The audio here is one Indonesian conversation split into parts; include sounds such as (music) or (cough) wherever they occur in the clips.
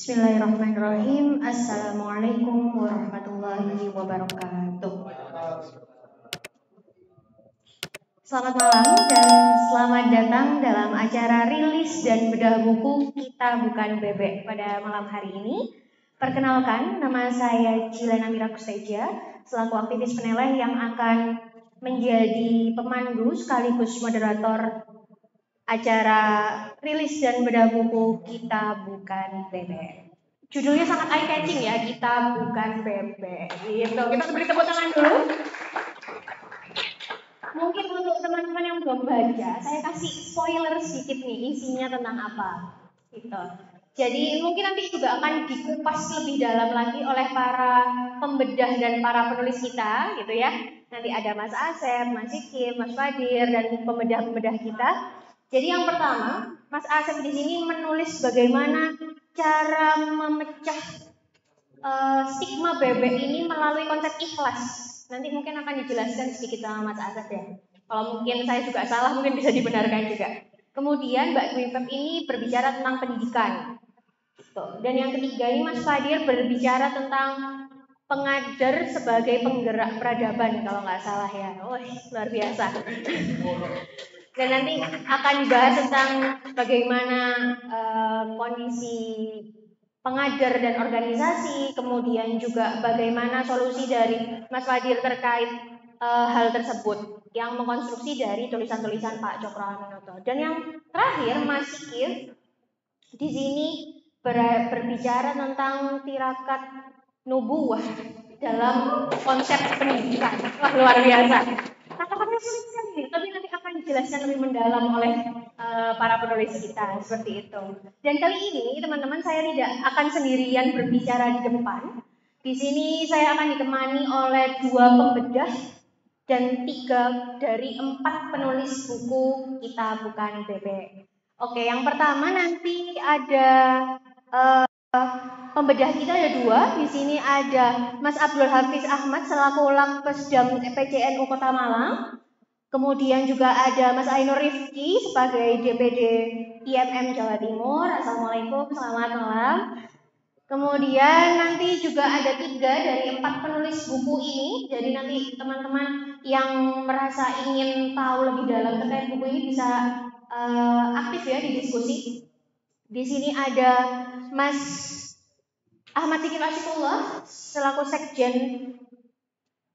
Bismillahirrahmanirrahim. Assalamualaikum warahmatullahi wabarakatuh. Selamat malam dan selamat datang dalam acara rilis dan bedah buku Kita Bukan Bebek pada malam hari ini. Perkenalkan, nama saya Cilena Mira Kusteja, selaku aktivis peneleh yang akan menjadi pemandu sekaligus moderator acara rilis dan bedah buku Kita Bukan Bebek. Judulnya sangat eye catching ya, Kita Bukan Bebek. Gitu. Kita beri tepuk tangan dulu. Mungkin untuk teman-teman yang belum baca, saya kasih spoiler sedikit nih isinya tentang apa. Gitu. Jadi mungkin nanti juga akan dikupas lebih dalam lagi oleh para pembedah dan para penulis kita, gitu ya. Nanti ada Mas Asep, Mas Sikim, Mas Fadir dan pembedah-pembedah kita. Jadi yang pertama, Mas Asep di sini menulis bagaimana cara memecah uh, stigma bebek ini melalui konsep ikhlas Nanti mungkin akan dijelaskan sedikit sama Mas Asad ya. Kalau mungkin saya juga salah, mungkin bisa dibenarkan juga. Kemudian Mbak Dwi ini berbicara tentang pendidikan. Tuh. Dan yang ketiga ini Mas Fadir berbicara tentang pengajar sebagai penggerak peradaban kalau nggak salah ya. Oh, luar biasa. Dan nanti akan dibahas tentang bagaimana uh, kondisi pengajar dan organisasi, kemudian juga bagaimana solusi dari Mas Fadir terkait uh, hal tersebut yang mengkonstruksi dari tulisan-tulisan Pak Cokro Aminoto. Dan yang terakhir Mas Sikir di sini ber, berbicara tentang tirakat nubuah dalam konsep pendidikan. Wah luar biasa. Kata-katanya sulit sekali, tapi nanti akan dijelaskan lebih mendalam oleh uh, para penulis kita seperti itu. Dan kali ini teman-teman saya tidak akan sendirian berbicara di depan. Di sini saya akan ditemani oleh dua pembedah dan tiga dari empat penulis buku kita bukan bebek. Oke, yang pertama nanti ada uh, pembedah kita ada dua. Di sini ada Mas Abdul Hafiz Ahmad selaku Lakpesdam PCNU Kota Malang. Kemudian juga ada Mas Ainur Rifki sebagai DPD IMM Jawa Timur. Assalamualaikum, selamat malam. Kemudian nanti juga ada tiga dari empat penulis buku ini. Jadi nanti teman-teman yang merasa ingin tahu lebih dalam terkait buku ini bisa uh, aktif ya di diskusi. Di sini ada Mas Ahmad Sikir Asyidullah selaku Sekjen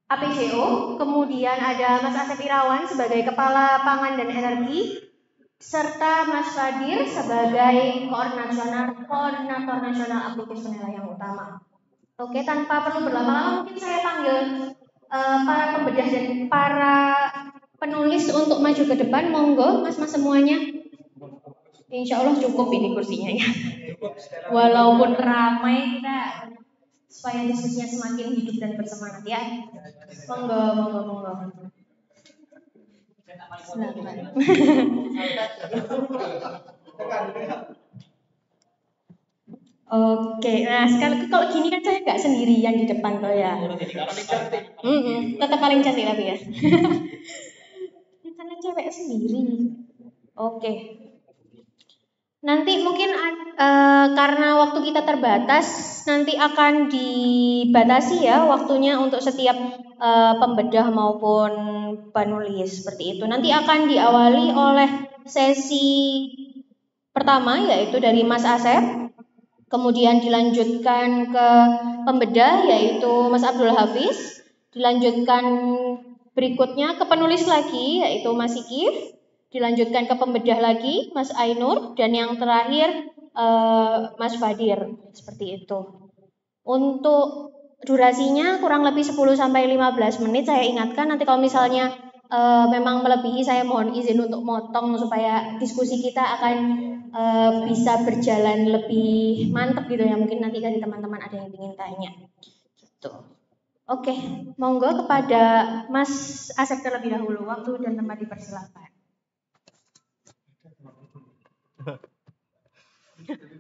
APCO, kemudian ada Mas Asep Irawan sebagai Kepala Pangan dan Energi, serta Mas Fadir sebagai Koordinator, Koordinator Nasional Aktivis Penilaian Utama. Oke, tanpa perlu berlama-lama mungkin saya panggil uh, para pembedah dan para penulis untuk maju ke depan. Monggo, mas-mas semuanya. Insya Allah cukup ini kursinya ya. Walaupun ramai kita supaya diskusinya semakin hidup dan bersemangat ya. Monggo, monggo, monggo. Oke, nah sekarang kalau gini kan saya nggak sendirian di depan tuh ya. Tetap paling cantik tapi ya. (laughs) Karena cewek sendiri. Oke, Nanti mungkin uh, karena waktu kita terbatas, nanti akan dibatasi ya waktunya untuk setiap uh, pembedah maupun penulis seperti itu. Nanti akan diawali oleh sesi pertama yaitu dari Mas Asep, kemudian dilanjutkan ke pembedah yaitu Mas Abdul Hafiz, dilanjutkan berikutnya ke penulis lagi yaitu Mas Sikif, dilanjutkan ke pembedah lagi Mas Ainur dan yang terakhir uh, Mas Fadir seperti itu. Untuk durasinya kurang lebih 10 sampai 15 menit saya ingatkan nanti kalau misalnya uh, memang melebihi saya mohon izin untuk motong supaya diskusi kita akan uh, bisa berjalan lebih mantap gitu ya mungkin nanti dari teman-teman ada yang ingin tanya gitu. Oke, monggo kepada Mas Asep terlebih dahulu waktu dan tempat dipersilakan.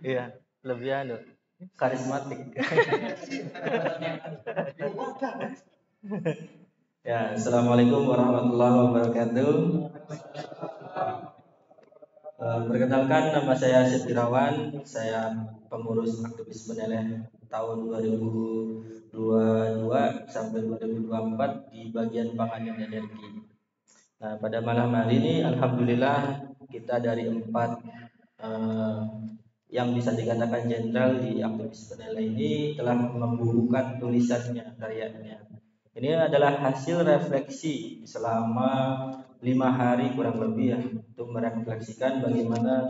Iya, lebih anu karismatik. (laughs) ya, assalamualaikum warahmatullahi wabarakatuh. Uh, perkenalkan nama saya Setirawan, saya pengurus aktivis peneleh tahun 2022 sampai 2024 di bagian pangan dan energi. Nah, pada malam hari ini alhamdulillah kita dari empat uh, yang bisa dikatakan jenderal di aktivis peneleh ini telah membukukan tulisannya karyanya. Ini adalah hasil refleksi selama lima hari kurang lebih ya untuk merefleksikan bagaimana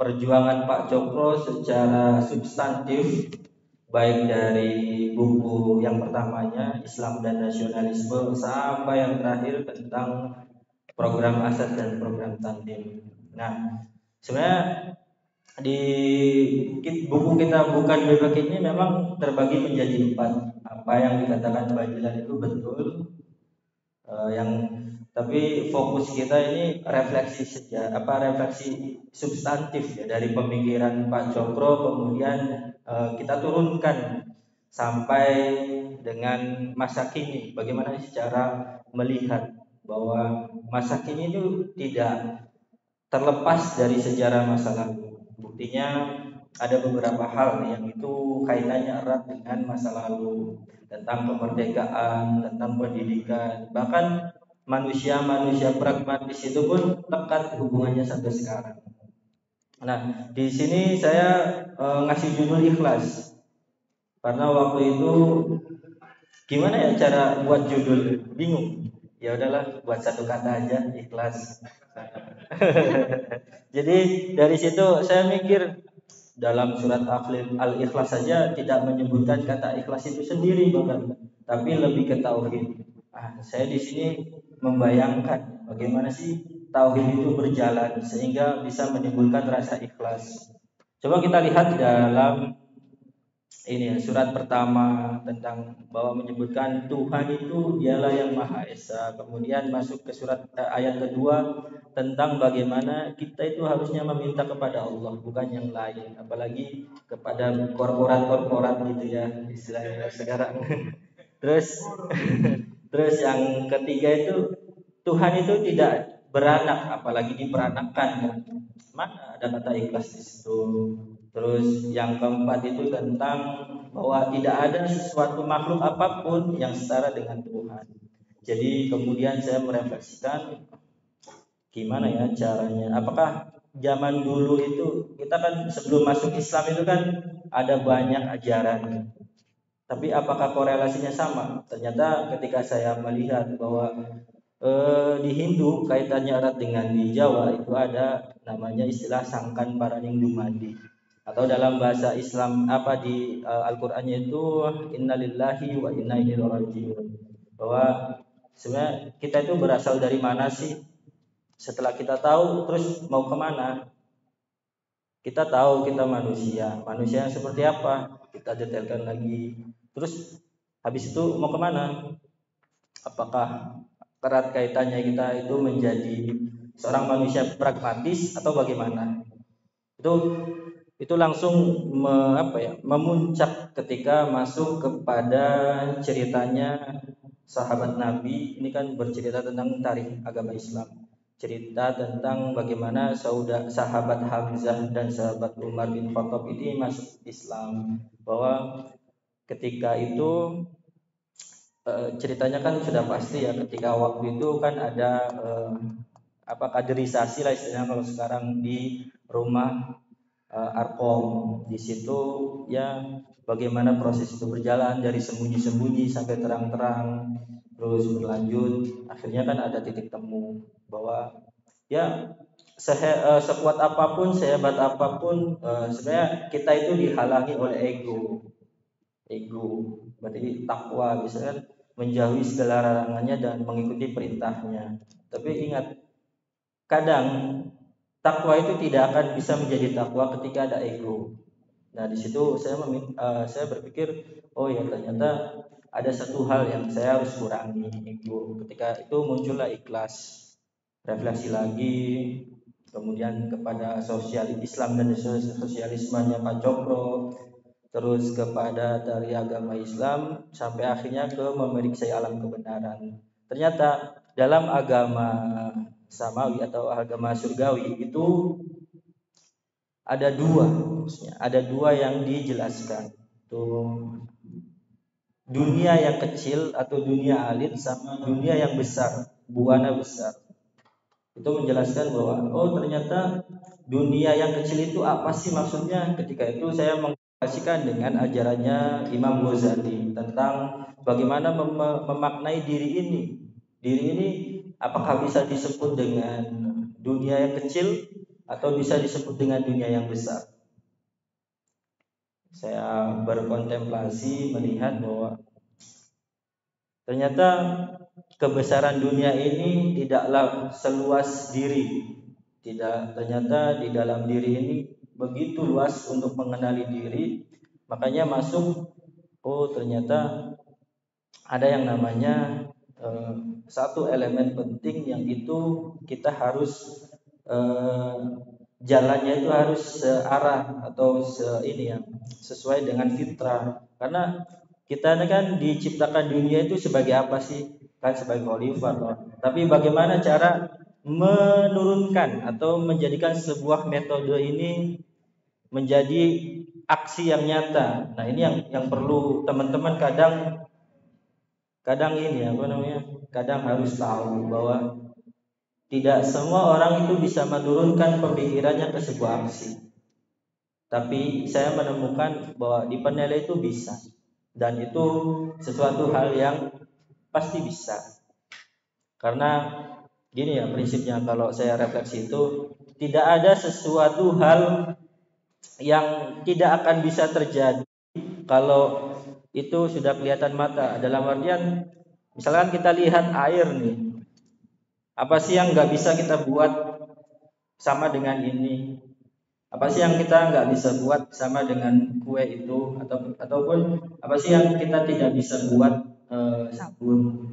perjuangan Pak Cokro secara substantif baik dari buku yang pertamanya Islam dan Nasionalisme sampai yang terakhir tentang program aset dan program tantim. Nah, sebenarnya di buku kita bukan bebek ini memang terbagi menjadi empat. Apa yang dikatakan Bajilan itu betul. Uh, yang tapi fokus kita ini refleksi saja apa refleksi substantif ya dari pemikiran Pak Cokro kemudian uh, kita turunkan sampai dengan masa kini bagaimana secara melihat bahwa masa kini itu tidak terlepas dari sejarah masa lalu buktinya ada beberapa hal yang itu kaitannya erat dengan masa lalu tentang kemerdekaan tentang pendidikan bahkan manusia-manusia pragmatis itu pun lekat hubungannya sampai sekarang. Nah, di sini saya e, ngasih judul ikhlas. Karena waktu itu gimana ya cara buat judul? Bingung. Ya udahlah, buat satu kata aja, ikhlas. (laughs) Jadi dari situ saya mikir dalam surat Al-Ikhlas saja tidak menyebutkan kata ikhlas itu sendiri bahkan, tapi lebih ke tauhid. Ah, saya di sini membayangkan bagaimana sih tauhid itu berjalan sehingga bisa menimbulkan rasa ikhlas. Coba kita lihat dalam ini surat pertama tentang bahwa menyebutkan Tuhan itu dialah yang Maha Esa. Kemudian masuk ke surat eh, ayat kedua tentang bagaimana kita itu harusnya meminta kepada Allah bukan yang lain, apalagi kepada korporat-korporat gitu ya istilahnya sekarang. (laughs) Terus (laughs) Terus yang ketiga itu Tuhan itu tidak beranak apalagi diperanakkan Mana ada kata ikhlas di. Terus yang keempat itu tentang bahwa tidak ada sesuatu makhluk apa pun yang setara dengan Tuhan. Jadi kemudian saya merefleksikan gimana ya caranya. Apakah zaman dulu itu kita kan sebelum masuk Islam itu kan ada banyak ajaran tapi apakah korelasinya sama? Ternyata ketika saya melihat bahwa e, di Hindu kaitannya erat dengan di Jawa itu ada namanya istilah sangkan paraning dumadi atau dalam bahasa Islam apa di e, Al-Qur'annya itu innalillahi wa inna ilaihi rajiun. Bahwa sebenarnya kita itu berasal dari mana sih? Setelah kita tahu terus mau ke mana? Kita tahu kita manusia. Manusia yang seperti apa? Kita detailkan lagi Terus habis itu mau ke mana? Apakah erat kaitannya kita itu menjadi seorang manusia pragmatis atau bagaimana? Itu itu langsung me, apa ya, memuncak ketika masuk kepada ceritanya sahabat Nabi. Ini kan bercerita tentang tarikh agama Islam. Cerita tentang bagaimana saudara sahabat Hamzah dan sahabat Umar bin Khattab ini masuk Islam. Bahwa ketika itu e, ceritanya kan sudah pasti ya ketika waktu itu kan ada e, apa kaderisasi lah istilahnya kalau sekarang di rumah e, Arkom. Di situ ya bagaimana proses itu berjalan dari sembunyi-sembunyi sampai terang-terang terus berlanjut. Akhirnya kan ada titik temu bahwa ya sehe, uh, sekuat apa pun sehebat apa pun uh, sebenarnya kita itu dihalangi oleh ego. Ego berarti takwa bisa kan? Menjauhi segala larangannya dan mengikuti perintahnya. Tapi ingat kadang takwa itu tidak akan bisa menjadi takwa ketika ada ego nah di situ saya uh, saya berpikir oh ya ternyata ada satu hal yang saya harus kurangi ego ketika itu muncullah ikhlas refleksi lagi kemudian kepada sosial Islam dan sosialismenya Pak Cokro terus kepada dari agama Islam sampai akhirnya ke memeriksa alam kebenaran. Ternyata dalam agama samawi atau agama surgawi itu ada dua maksudnya. Ada dua yang dijelaskan. Tuh dunia yang kecil atau dunia alit sama dunia yang besar buana besar. Itu menjelaskan bahwa oh ternyata dunia yang kecil itu apa sih maksudnya? Ketika itu saya mengkasihkan dengan ajarannya Imam Ghazali tentang bagaimana mem memaknai diri ini. Diri ini apakah bisa disebut dengan dunia yang kecil atau bisa disebut dengan dunia yang besar saya berkontemplasi melihat bahwa ternyata kebesaran dunia ini tidaklah seluas diri. Tidak ternyata di dalam diri ini begitu luas untuk mengenali diri. Makanya masuk oh ternyata ada yang namanya eh, satu elemen penting yang itu kita harus eh, jalannya itu harus searah atau se ini ya sesuai dengan fitrah. Karena kita kan diciptakan dunia itu sebagai apa sih? Kan sebagai khalifah loh. tapi bagaimana cara menurunkan atau menjadikan sebuah metode ini menjadi aksi yang nyata? Nah ini yang yang perlu teman-teman kadang kadang ini apa namanya kadang harus tahu bahwa tidak semua orang itu bisa menurunkan pemikirannya ke sebuah aksi. Tapi saya menemukan bahwa di penilai itu bisa. Dan itu sesuatu hal yang pasti bisa. Karena gini ya prinsipnya kalau saya refleksi itu tidak ada sesuatu hal yang tidak akan bisa terjadi kalau itu sudah kelihatan mata. Dalam artian misalkan kita lihat air nih, apa sih yang nggak bisa kita buat sama dengan ini? Apa sih yang kita nggak bisa buat sama dengan kue itu atau ataupun apa sih yang kita tidak bisa buat e, sabun?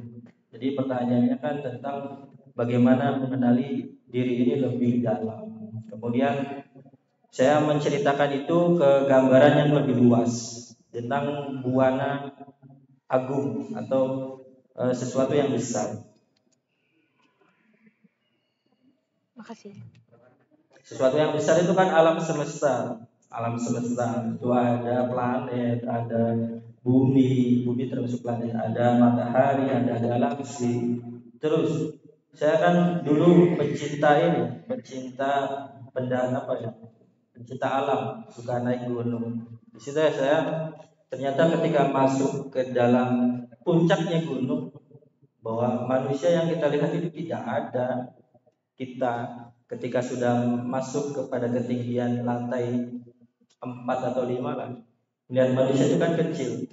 Jadi pertanyaannya kan tentang bagaimana mengenali diri ini lebih dalam. Kemudian saya menceritakan itu ke gambaran yang lebih luas tentang buana agung atau e, sesuatu yang besar. Makasih. Sesuatu yang besar itu kan alam semesta. Alam semesta itu ada planet, ada bumi, bumi termasuk planet, ada matahari, ada galaksi. Terus saya kan dulu pencinta ini, pencinta benda apa ya? Pencinta alam, suka naik gunung. Di situ ya saya ternyata ketika masuk ke dalam puncaknya gunung bahwa manusia yang kita lihat itu tidak ada. Kita ketika sudah masuk kepada ketinggian lantai 4 atau 5 kan melihat manusia itu kan kecil.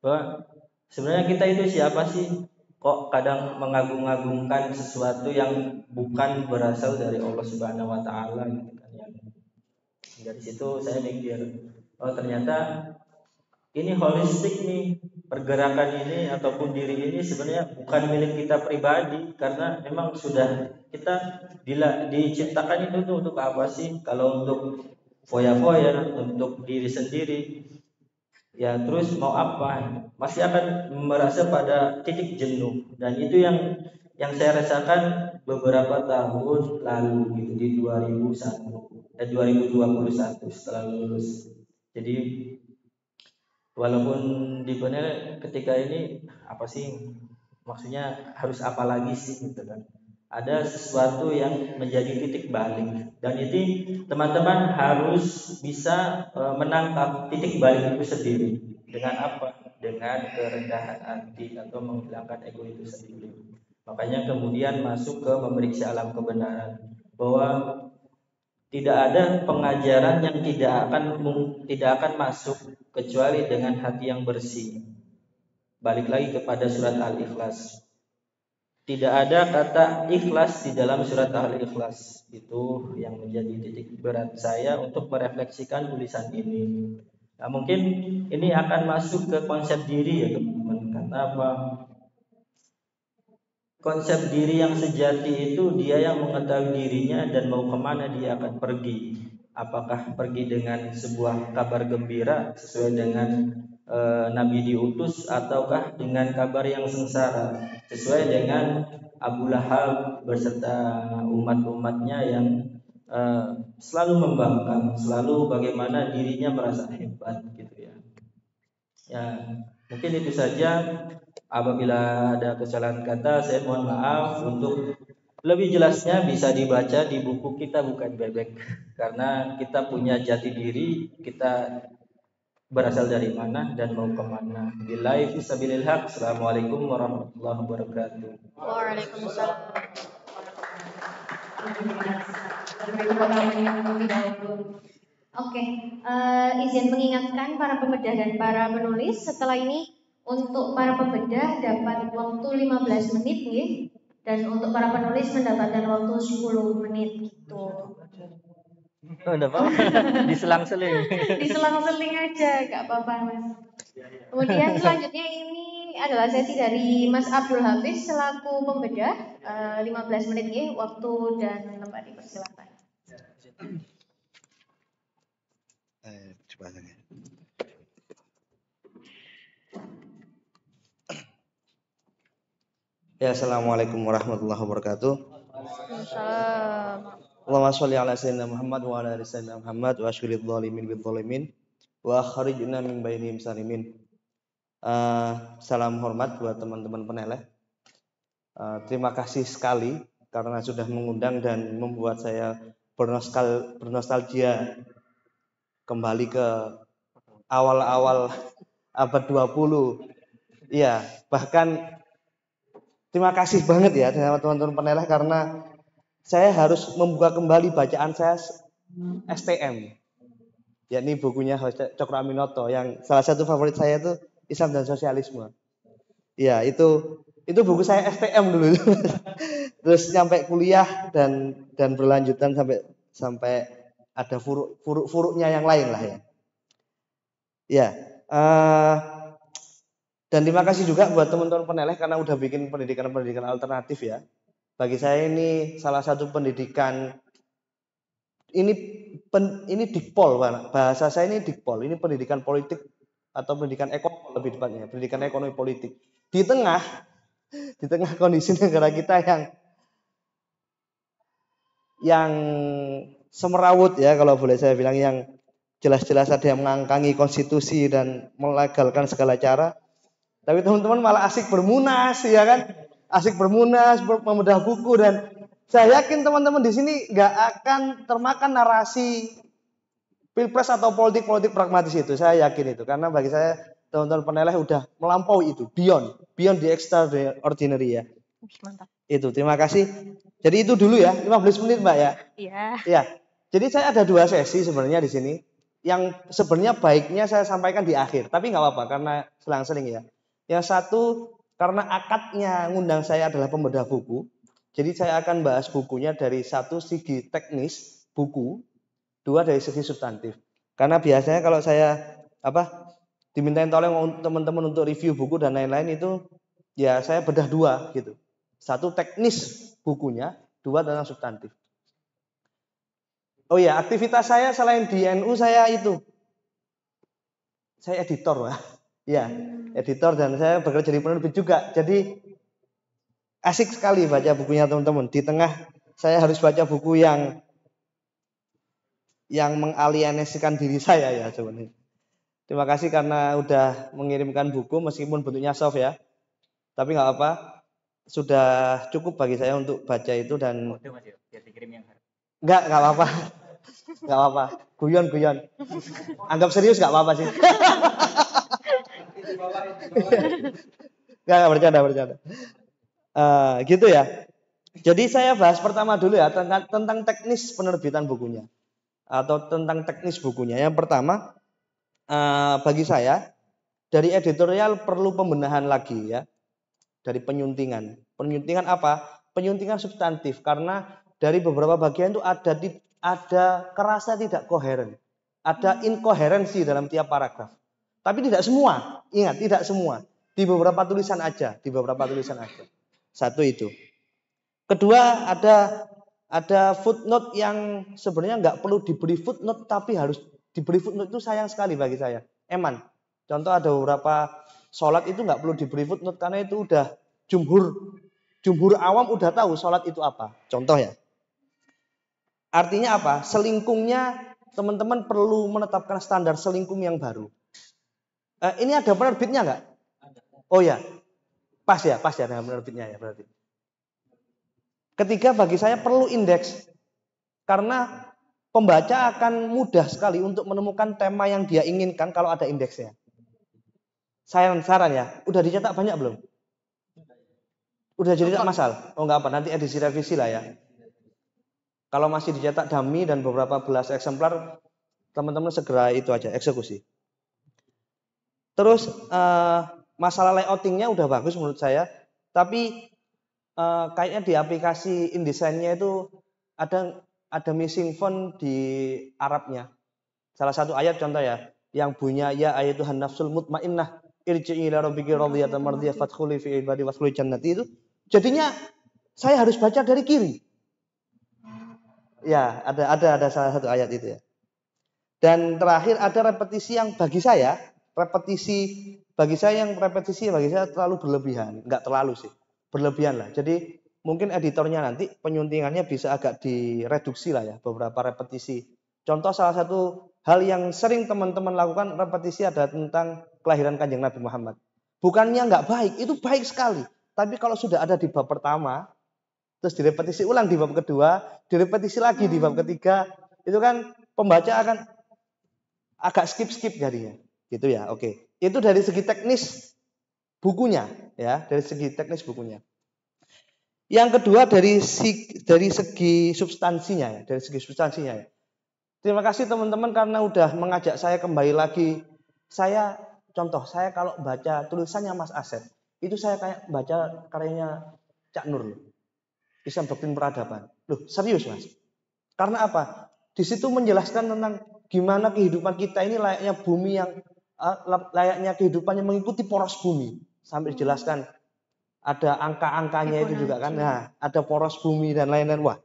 Bahwa sebenarnya kita itu siapa sih? Kok kadang mengagung-agungkan sesuatu yang bukan berasal dari Allah Subhanahu wa taala gitu kan ya. Dari situ saya mikir oh ternyata ini holistik nih pergerakan ini ataupun diri ini sebenarnya bukan milik kita pribadi karena memang sudah kita bila diciptakan itu tuh untuk apa sih? Kalau untuk foya-foya untuk diri sendiri ya terus mau apa? Masih akan merasa pada titik jenuh. Dan itu yang yang saya rasakan beberapa tahun lalu gitu di 2001 eh 2021 setelah lulus jadi walaupun di benar ketika ini apa sih maksudnya harus apa lagi sih gitu kan. Ada sesuatu yang menjadi titik balik. Dan itu teman-teman harus bisa e, menangkap titik balik itu sendiri. Dengan apa? Dengan kerendahan hati atau menghilangkan ego itu sendiri. Makanya kemudian masuk ke memeriksa alam kebenaran. Bahwa tidak ada pengajaran yang tidak akan tidak akan masuk kecuali dengan hati yang bersih. Balik lagi kepada surat Al-Ikhlas. Tidak ada kata ikhlas di dalam surat Al-Ikhlas. Itu yang menjadi titik berat saya untuk merefleksikan tulisan ini. Nah, mungkin ini akan masuk ke konsep diri ya teman-teman. Karena apa? Konsep diri yang sejati itu dia yang mengetahui dirinya dan mau ke mana dia akan pergi. Apakah pergi dengan sebuah kabar gembira sesuai dengan e, Nabi diutus ataukah dengan kabar yang sengsara sesuai dengan Abu Lahab beserta umat-umatnya yang uh, selalu membangkang, selalu bagaimana dirinya merasa hebat gitu ya. Ya, mungkin itu saja. Apabila ada kesalahan kata, saya mohon maaf untuk lebih jelasnya bisa dibaca di buku kita bukan bebek karena kita punya jati diri, kita berasal dari mana dan mau ke mana. Billahi fisabilil haq. Assalamualaikum warahmatullahi wabarakatuh. Waalaikumsalam. Oke, uh, izin mengingatkan para pembedah dan para penulis setelah ini untuk para pembedah dapat waktu 15 menit nih dan untuk para penulis mendapatkan waktu 10 menit gitu. Oh, enggak apa-apa. (laughs) Diselang-seling. Diselang-seling aja, gak apa-apa, Mas. Kemudian selanjutnya ini adalah sesi dari Mas Abdul Hafiz selaku pembedah uh, eh, 15 menit ya, waktu dan tempat dipersilakan. Eh, coba Ya, Assalamualaikum warahmatullahi wabarakatuh. Allahumma sholli ala sayyidina Muhammad wa ala ali sayyidina Muhammad wa asyhadu dhalimin bil dhalimin wa akhrijna min bainihim salimin. Uh, salam hormat buat teman-teman peneleh. Uh, terima kasih sekali karena sudah mengundang dan membuat saya bernostal bernostalgia kembali ke awal-awal abad 20. Iya, bahkan Terima kasih banget ya teman-teman peneleh karena saya harus membuka kembali bacaan saya STM. Yakni bukunya Cokro Aminoto yang salah satu favorit saya itu Islam dan Sosialisme. Ya, itu itu buku saya STM dulu. (laughs) Terus nyampe kuliah dan dan berlanjutan sampai sampai ada furuk furuk furuknya yang lain lah ya. Ya, uh, dan terima kasih juga buat teman-teman peneleh karena udah bikin pendidikan-pendidikan alternatif ya. Bagi saya ini salah satu pendidikan ini pen, ini dikpol bahasa saya ini dikpol ini pendidikan politik atau pendidikan ekonomi lebih tepatnya pendidikan ekonomi politik di tengah di tengah kondisi negara kita yang yang semerawut ya kalau boleh saya bilang yang jelas-jelas ada yang mengangkangi konstitusi dan melegalkan segala cara tapi teman-teman malah asik bermunas, ya kan? Asik bermunas, membedah buku dan saya yakin teman-teman di sini nggak akan termakan narasi pilpres atau politik-politik pragmatis itu. Saya yakin itu karena bagi saya teman-teman peneleh udah melampaui itu, beyond, beyond the extraordinary ya. Mantap. Itu, terima kasih. Jadi itu dulu ya, 15 menit Mbak ya. Iya. Iya. Jadi saya ada dua sesi sebenarnya di sini. Yang sebenarnya baiknya saya sampaikan di akhir, tapi nggak apa-apa karena selang-seling ya. Yang satu karena akadnya ngundang saya adalah pembedah buku. Jadi saya akan bahas bukunya dari satu segi teknis buku, dua dari segi substantif. Karena biasanya kalau saya apa dimintain tolong teman-teman untuk review buku dan lain-lain itu ya saya bedah dua gitu. Satu teknis bukunya, dua tentang substantif. Oh ya, aktivitas saya selain di NU saya itu saya editor, Wah. Ya, editor dan saya bekerja di penerbit juga. Jadi asik sekali baca bukunya teman-teman. Di tengah saya harus baca buku yang yang mengalienasikan diri saya ya sebenarnya. Terima kasih karena udah mengirimkan buku meskipun bentuknya soft ya. Tapi nggak apa, sudah cukup bagi saya untuk baca itu dan Enggak, enggak apa-apa. Enggak apa-apa. Guyon, guyon. Anggap serius enggak apa-apa sih. Gak, gak bercanda, bercanda. Uh, gitu ya. Jadi saya bahas pertama dulu ya tentang, tentang teknis penerbitan bukunya atau tentang teknis bukunya. Yang pertama uh, bagi saya dari editorial perlu pembenahan lagi ya dari penyuntingan. Penyuntingan apa? Penyuntingan substantif karena dari beberapa bagian itu ada ada kerasa tidak koheren, ada inkoherensi dalam tiap paragraf. Tapi tidak semua. Ingat, tidak semua. Di beberapa tulisan aja, di beberapa tulisan aja. Satu itu. Kedua, ada ada footnote yang sebenarnya nggak perlu diberi footnote tapi harus diberi footnote itu sayang sekali bagi saya. Eman. Contoh ada beberapa sholat itu nggak perlu diberi footnote karena itu udah jumhur jumhur awam udah tahu sholat itu apa. Contoh ya. Artinya apa? Selingkungnya teman-teman perlu menetapkan standar selingkung yang baru. Eh, ini ada penerbitnya nggak? Oh ya, pas ya, pas ya dengan penerbitnya ya berarti. Ketiga bagi saya perlu indeks karena pembaca akan mudah sekali untuk menemukan tema yang dia inginkan kalau ada indeksnya. Saya saran ya, udah dicetak banyak belum? Udah jadi tak masal? Oh nggak apa, nanti edisi revisi lah ya. Kalau masih dicetak dummy dan beberapa belas eksemplar, teman-teman segera itu aja eksekusi. Terus uh, masalah layoutingnya udah bagus menurut saya, tapi uh, kayaknya di aplikasi InDesign-nya itu ada ada missing font di Arabnya. Salah satu ayat contoh ya, yang punya ya ayat Tuhan nafsul mutmainnah irji'i fi ibadi itu jadinya saya harus baca dari kiri. Ya, ada ada ada salah satu ayat itu ya. Dan terakhir ada repetisi yang bagi saya, repetisi bagi saya yang repetisi bagi saya terlalu berlebihan, enggak terlalu sih. Berlebihan lah. Jadi mungkin editornya nanti penyuntingannya bisa agak direduksi lah ya, beberapa repetisi. Contoh salah satu hal yang sering teman-teman lakukan repetisi ada tentang kelahiran kanjeng Nabi Muhammad. Bukannya nggak baik, itu baik sekali. Tapi kalau sudah ada di bab pertama, terus direpetisi ulang di bab kedua, direpetisi lagi di bab ketiga, itu kan pembaca akan agak skip-skip jadinya. Gitu ya, oke. Itu dari segi teknis bukunya, ya, dari segi teknis bukunya. Yang kedua dari segi, dari segi substansinya ya, dari segi substansinya ya. Terima kasih teman-teman karena udah mengajak saya kembali lagi. Saya contoh, saya kalau baca tulisannya Mas Asep, itu saya kayak baca karyanya Cak Nur loh. Islam Doktrin Peradaban. Loh, serius Mas. Karena apa? Di situ menjelaskan tentang gimana kehidupan kita ini layaknya bumi yang uh, layaknya kehidupannya mengikuti poros bumi. Sampai dijelaskan ada angka-angkanya itu juga kan. Nah, ada poros bumi dan lain-lain. Wah,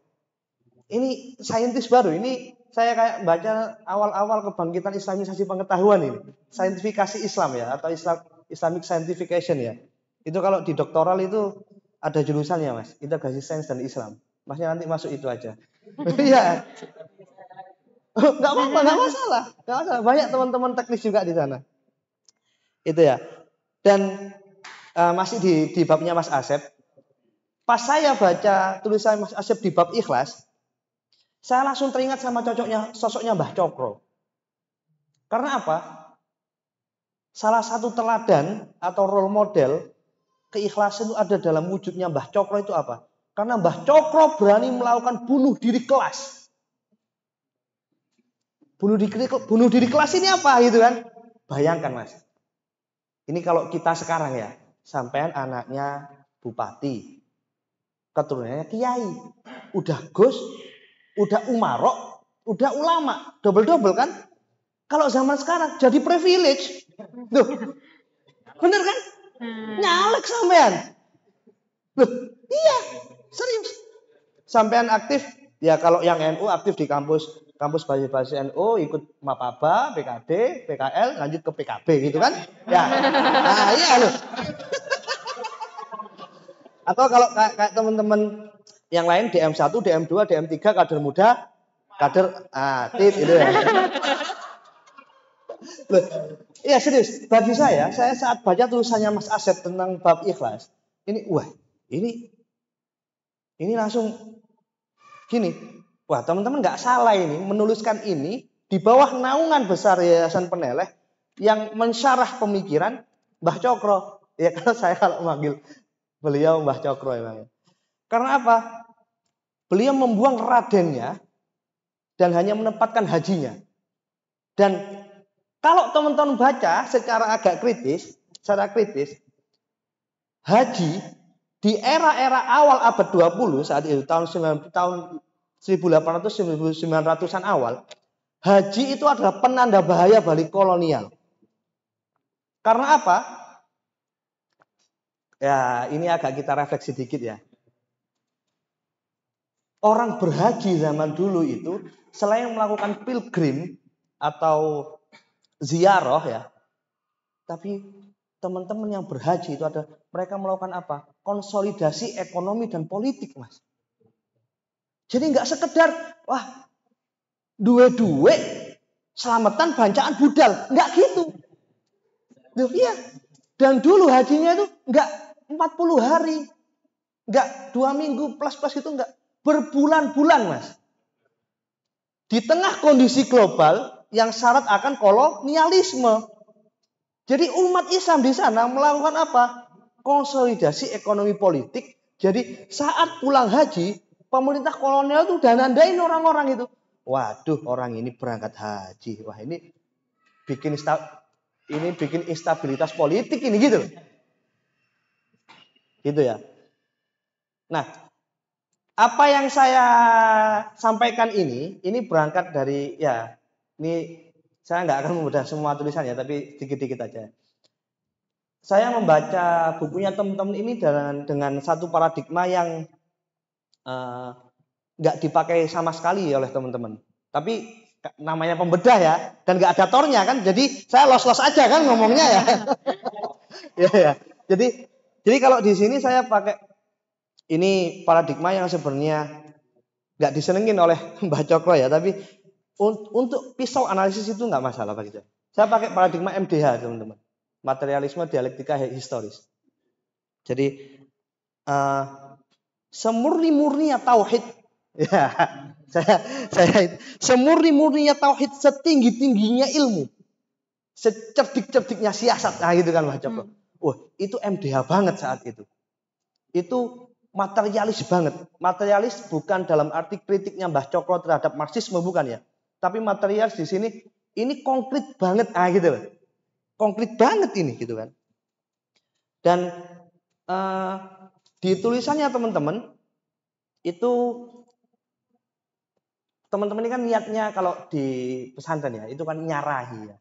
ini saintis baru. Ini saya kayak baca awal-awal kebangkitan Islamisasi pengetahuan ini. Saintifikasi Islam ya atau Islam Islamic Scientification ya. Itu kalau di doktoral itu ada jurusannya mas, integrasi sains dan Islam. Masnya nanti masuk itu aja. (laughs) Iya. Gak apa-apa, gak masalah. Gak masalah. Banyak teman-teman teknis juga di sana. Itu ya. Dan uh, masih di, di babnya Mas Asep. Pas saya baca tulisan Mas Asep di bab ikhlas, saya langsung teringat sama cocoknya sosoknya Mbah Cokro. Karena apa? Salah satu teladan atau role model keikhlasan itu ada dalam wujudnya Mbah Cokro itu apa? Karena Mbah Cokro berani melakukan bunuh diri kelas. Bunuh diri, bunuh diri kelas ini apa gitu kan? Bayangkan mas. Ini kalau kita sekarang ya, sampean anaknya bupati, keturunannya kiai, udah gus, udah umarok, udah ulama, double-double kan? Kalau zaman sekarang jadi privilege. Tuh. Bener kan? Hmm. Nyalek sampean. Loh, iya, serius. Sampean aktif, ya kalau yang NU aktif di kampus kampus bahasa NU ikut Mapaba, PKD, PKL, lanjut ke PKB gitu kan? Ya. Nah, iya loh. Atau kalau kayak, kayak teman-teman yang lain DM1, DM2, DM3 kader muda, kader ah, tit itu ya. Loh, (laughs) Iya serius, bagi saya, saya saat baca tulisannya Mas Asep tentang bab ikhlas, ini wah, ini ini langsung gini, wah teman-teman nggak salah ini menuliskan ini di bawah naungan besar Yayasan Peneleh yang mensyarah pemikiran Mbah Cokro. Ya (laughs) kalau saya kalau manggil beliau Mbah Cokro emang. Karena apa? Beliau membuang radennya dan hanya menempatkan hajinya. Dan kalau teman-teman baca secara agak kritis, secara kritis, haji di era-era awal abad 20 saat itu tahun 9, tahun 1800 1900-an awal, haji itu adalah penanda bahaya balik kolonial. Karena apa? Ya, ini agak kita refleksi dikit ya. Orang berhaji zaman dulu itu selain melakukan pilgrim atau ziarah ya. Tapi teman-teman yang berhaji itu ada mereka melakukan apa? Konsolidasi ekonomi dan politik, Mas. Jadi nggak sekedar wah dua-dua selamatan bancaan budal, nggak gitu. Duh, iya. Dan dulu hajinya itu nggak 40 hari, nggak dua minggu plus plus itu nggak berbulan-bulan mas. Di tengah kondisi global yang syarat akan kolonialisme. Jadi umat Islam di sana melakukan apa? Konsolidasi ekonomi politik. Jadi saat pulang haji, pemerintah kolonial itu udah nandain orang-orang itu. Waduh, orang ini berangkat haji. Wah, ini bikin ini bikin instabilitas politik ini gitu. Gitu ya. Nah, apa yang saya sampaikan ini, ini berangkat dari ya, ini saya nggak akan membedah semua tulisannya, tapi dikit-dikit aja. Saya membaca bukunya teman-teman ini dengan dengan satu paradigma yang uh, nggak dipakai sama sekali oleh teman-teman. Tapi namanya pembedah ya, dan nggak ada tornya kan, jadi saya los-los aja kan ngomongnya ya. (laughs) ya, ya. Jadi jadi kalau di sini saya pakai ini paradigma yang sebenarnya nggak disenengin oleh Mbak Cokro ya, tapi untuk pisau analisis itu nggak masalah bagi saya. Saya pakai paradigma MDH teman-teman, materialisme dialektika historis. Jadi uh, semurni-murninya tauhid, (laughs) ya saya saya semurni-murninya tauhid, setinggi-tingginya ilmu, secerdik-cerdiknya siasat, nah gitu kan Cokro. Hmm. Wah itu MDH banget saat itu. Itu materialis banget. Materialis bukan dalam arti kritiknya Mbah Cokro terhadap Marxisme bukan ya. Tapi material di sini ini konkret banget ah gitu loh. Konkret banget ini gitu kan. Dan uh, di tulisannya teman-teman itu teman-teman ini kan niatnya kalau di pesantren ya itu kan nyarahi ya.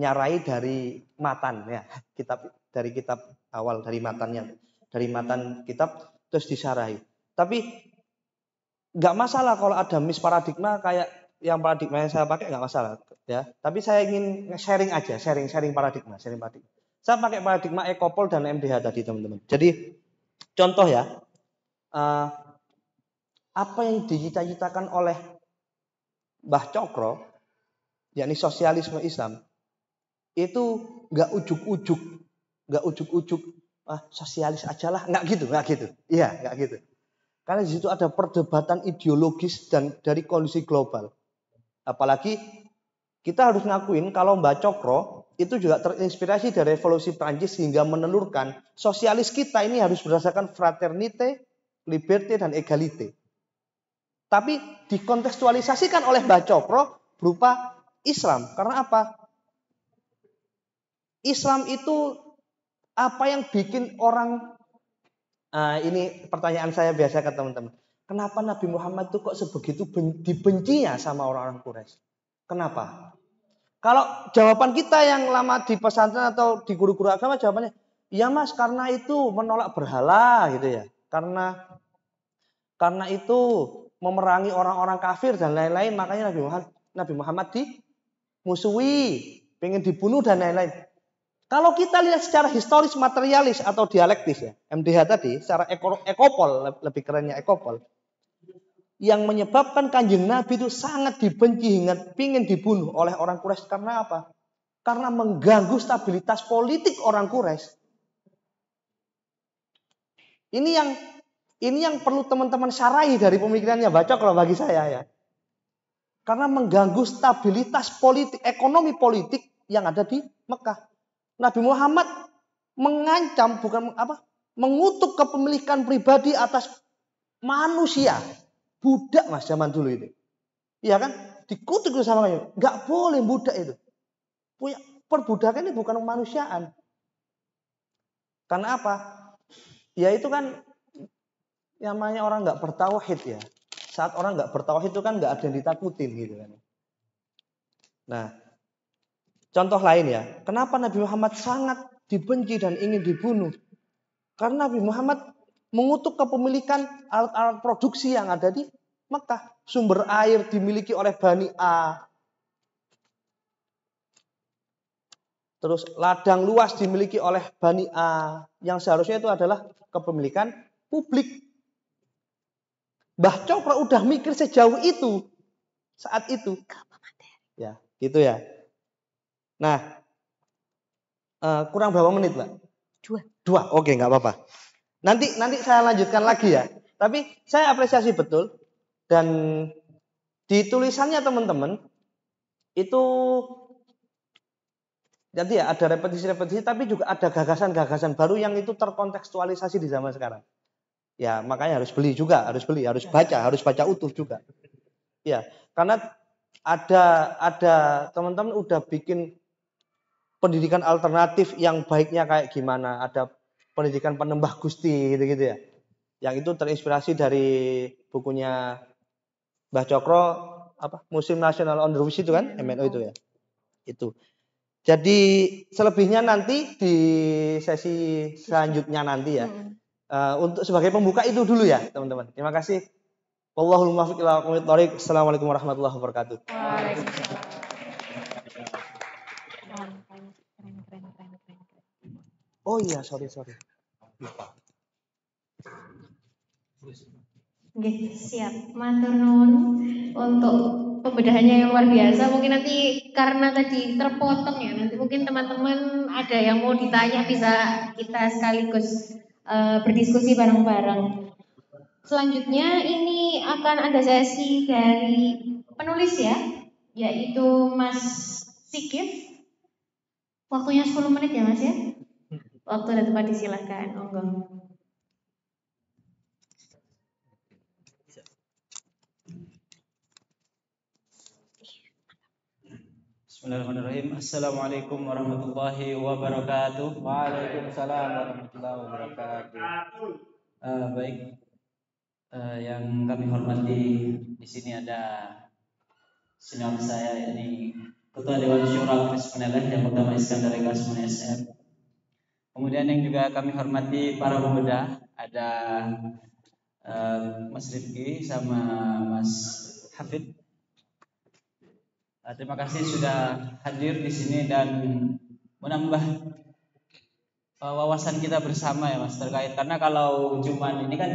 Nyarahi dari matan ya, kitab dari kitab awal dari matannya. Dari matan kitab terus disarahi. Tapi nggak masalah kalau ada misparadigma kayak yang paradigma yang saya pakai nggak masalah ya. Tapi saya ingin sharing aja, sharing sharing paradigma, sharing paradigma. Saya pakai paradigma Ekopol dan MDH tadi teman-teman. Jadi contoh ya, uh, apa yang dicita-citakan oleh Mbah Cokro, yakni sosialisme Islam, itu nggak ujuk-ujuk, nggak ujuk-ujuk, ah, sosialis aja lah, nggak gitu, nggak gitu, iya nggak gitu. Karena di situ ada perdebatan ideologis dan dari kondisi global. Apalagi kita harus ngakuin kalau Mbak Cokro itu juga terinspirasi dari revolusi Prancis hingga menelurkan sosialis kita ini harus berdasarkan fraternite, liberté, dan egalite. Tapi dikontekstualisasikan oleh Mbak Cokro berupa Islam. Karena apa? Islam itu apa yang bikin orang uh, ini pertanyaan saya biasa ke teman-teman. Kenapa Nabi Muhammad itu kok sebegitu dibencinya sama orang-orang Quraisy? Kenapa? Kalau jawaban kita yang lama di pesantren atau di guru-guru agama jawabannya, ya mas karena itu menolak berhala gitu ya. Karena karena itu memerangi orang-orang kafir dan lain-lain makanya Nabi Muhammad Nabi Muhammad dimusuhi, pengen dibunuh dan lain-lain. Kalau kita lihat secara historis materialis atau dialektis ya, MDH tadi secara ekopol lebih kerennya ekopol yang menyebabkan kanjeng Nabi itu sangat dibenci hingga ingin dibunuh oleh orang Quraisy karena apa? Karena mengganggu stabilitas politik orang Quraisy. Ini yang ini yang perlu teman-teman syarahi dari pemikirannya baca kalau bagi saya ya. Karena mengganggu stabilitas politik, ekonomi politik yang ada di Mekah. Nabi Muhammad mengancam bukan apa? Mengutuk kepemilikan pribadi atas manusia Budak mas zaman dulu itu. Iya kan? Dikutuk sama kayu. Gak boleh budak itu. Punya perbudakan ini bukan kemanusiaan. Karena apa? Ya itu kan namanya orang nggak bertauhid ya. Saat orang nggak bertauhid itu kan nggak ada yang ditakutin gitu kan. Nah, contoh lain ya. Kenapa Nabi Muhammad sangat dibenci dan ingin dibunuh? Karena Nabi Muhammad mengutuk kepemilikan alat-alat produksi yang ada di Mekah. Sumber air dimiliki oleh Bani A. Terus ladang luas dimiliki oleh Bani A. Yang seharusnya itu adalah kepemilikan publik. Mbah Cokro udah mikir sejauh itu saat itu. Ya, gitu ya. Nah, uh, kurang berapa menit, Mbak? Dua. Dua, oke, nggak apa-apa. Nanti nanti saya lanjutkan lagi ya. Tapi saya apresiasi betul dan di tulisannya teman-teman itu jadi ya ada repetisi-repetisi tapi juga ada gagasan-gagasan baru yang itu terkontekstualisasi di zaman sekarang. Ya, makanya harus beli juga, harus beli, harus baca, harus baca utuh juga. Ya, karena ada ada teman-teman udah bikin pendidikan alternatif yang baiknya kayak gimana, ada pendidikan penembah Gusti gitu-gitu ya. Yang itu terinspirasi dari bukunya Mbah Cokro apa Musim Nasional on the itu kan, MNO itu ya. Itu. Jadi selebihnya nanti di sesi selanjutnya nanti ya. Hmm. Uh, untuk sebagai pembuka itu dulu ya, teman-teman. Terima kasih. Wallahul muwaffiq ila Assalamualaikum warahmatullahi wabarakatuh. Oh iya, sorry sorry. Lupa. Oke, siap. Matur nuwun untuk pembedahannya yang luar biasa. Mungkin nanti karena tadi terpotong ya, nanti mungkin teman-teman ada yang mau ditanya bisa kita sekaligus uh, berdiskusi bareng-bareng. Selanjutnya ini akan ada sesi dari penulis ya, yaitu Mas Sikif. Waktunya 10 menit ya Mas ya? Waktu dan tempat disilahkan, monggo. Bismillahirrahmanirrahim. Assalamualaikum warahmatullahi wabarakatuh. Waalaikumsalam warahmatullahi wabarakatuh. Uh, baik, uh, yang kami hormati di sini ada senior saya ini Ketua Dewan Syura Kris Peneleh yang pertama Iskandar Eka SM Kemudian yang juga kami hormati para pemuda ada uh, Mas Rifki sama Mas Hafid. Uh, terima kasih sudah hadir di sini dan menambah uh, wawasan kita bersama ya Mas terkait karena kalau cuman ini kan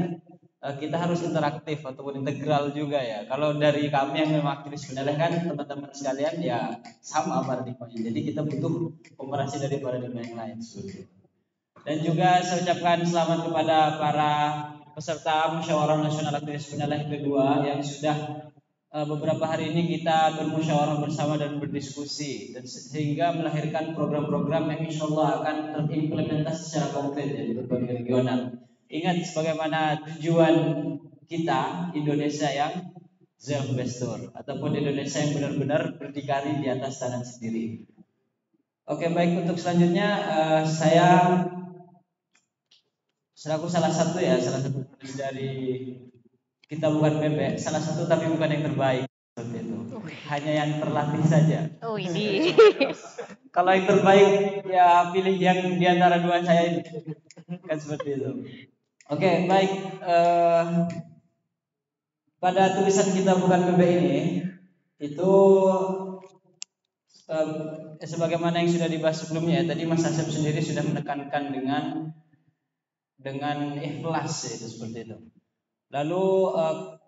kita harus interaktif ataupun integral juga ya. Kalau dari kami yang memang peneleh kan teman-teman sekalian ya sama paradigmanya. Jadi kita butuh komparasi dari paradigma yang lain. Dan juga saya ucapkan selamat kepada para peserta musyawarah nasional aktivis peneleh kedua yang sudah uh, beberapa hari ini kita bermusyawarah bersama dan berdiskusi dan sehingga melahirkan program-program yang insya Allah akan terimplementasi secara konkret di berbagai regional. Ingat sebagaimana tujuan kita Indonesia yang self bestor ataupun Indonesia yang benar-benar berdikari di atas tanah sendiri. Oke baik untuk selanjutnya uh, saya selaku salah satu ya salah satu penulis dari kita bukan bebek salah satu tapi bukan yang terbaik seperti itu. Hanya yang terlatih saja. Oh ini. (laughs) Kalau yang terbaik ya pilih yang di antara dua saya ini. Kan seperti itu. Oke baik uh, pada tulisan kita bukan bebek ini itu uh, sebagaimana yang sudah dibahas sebelumnya tadi Mas Asep sendiri sudah menekankan dengan dengan ikhlas itu seperti itu. Lalu uh,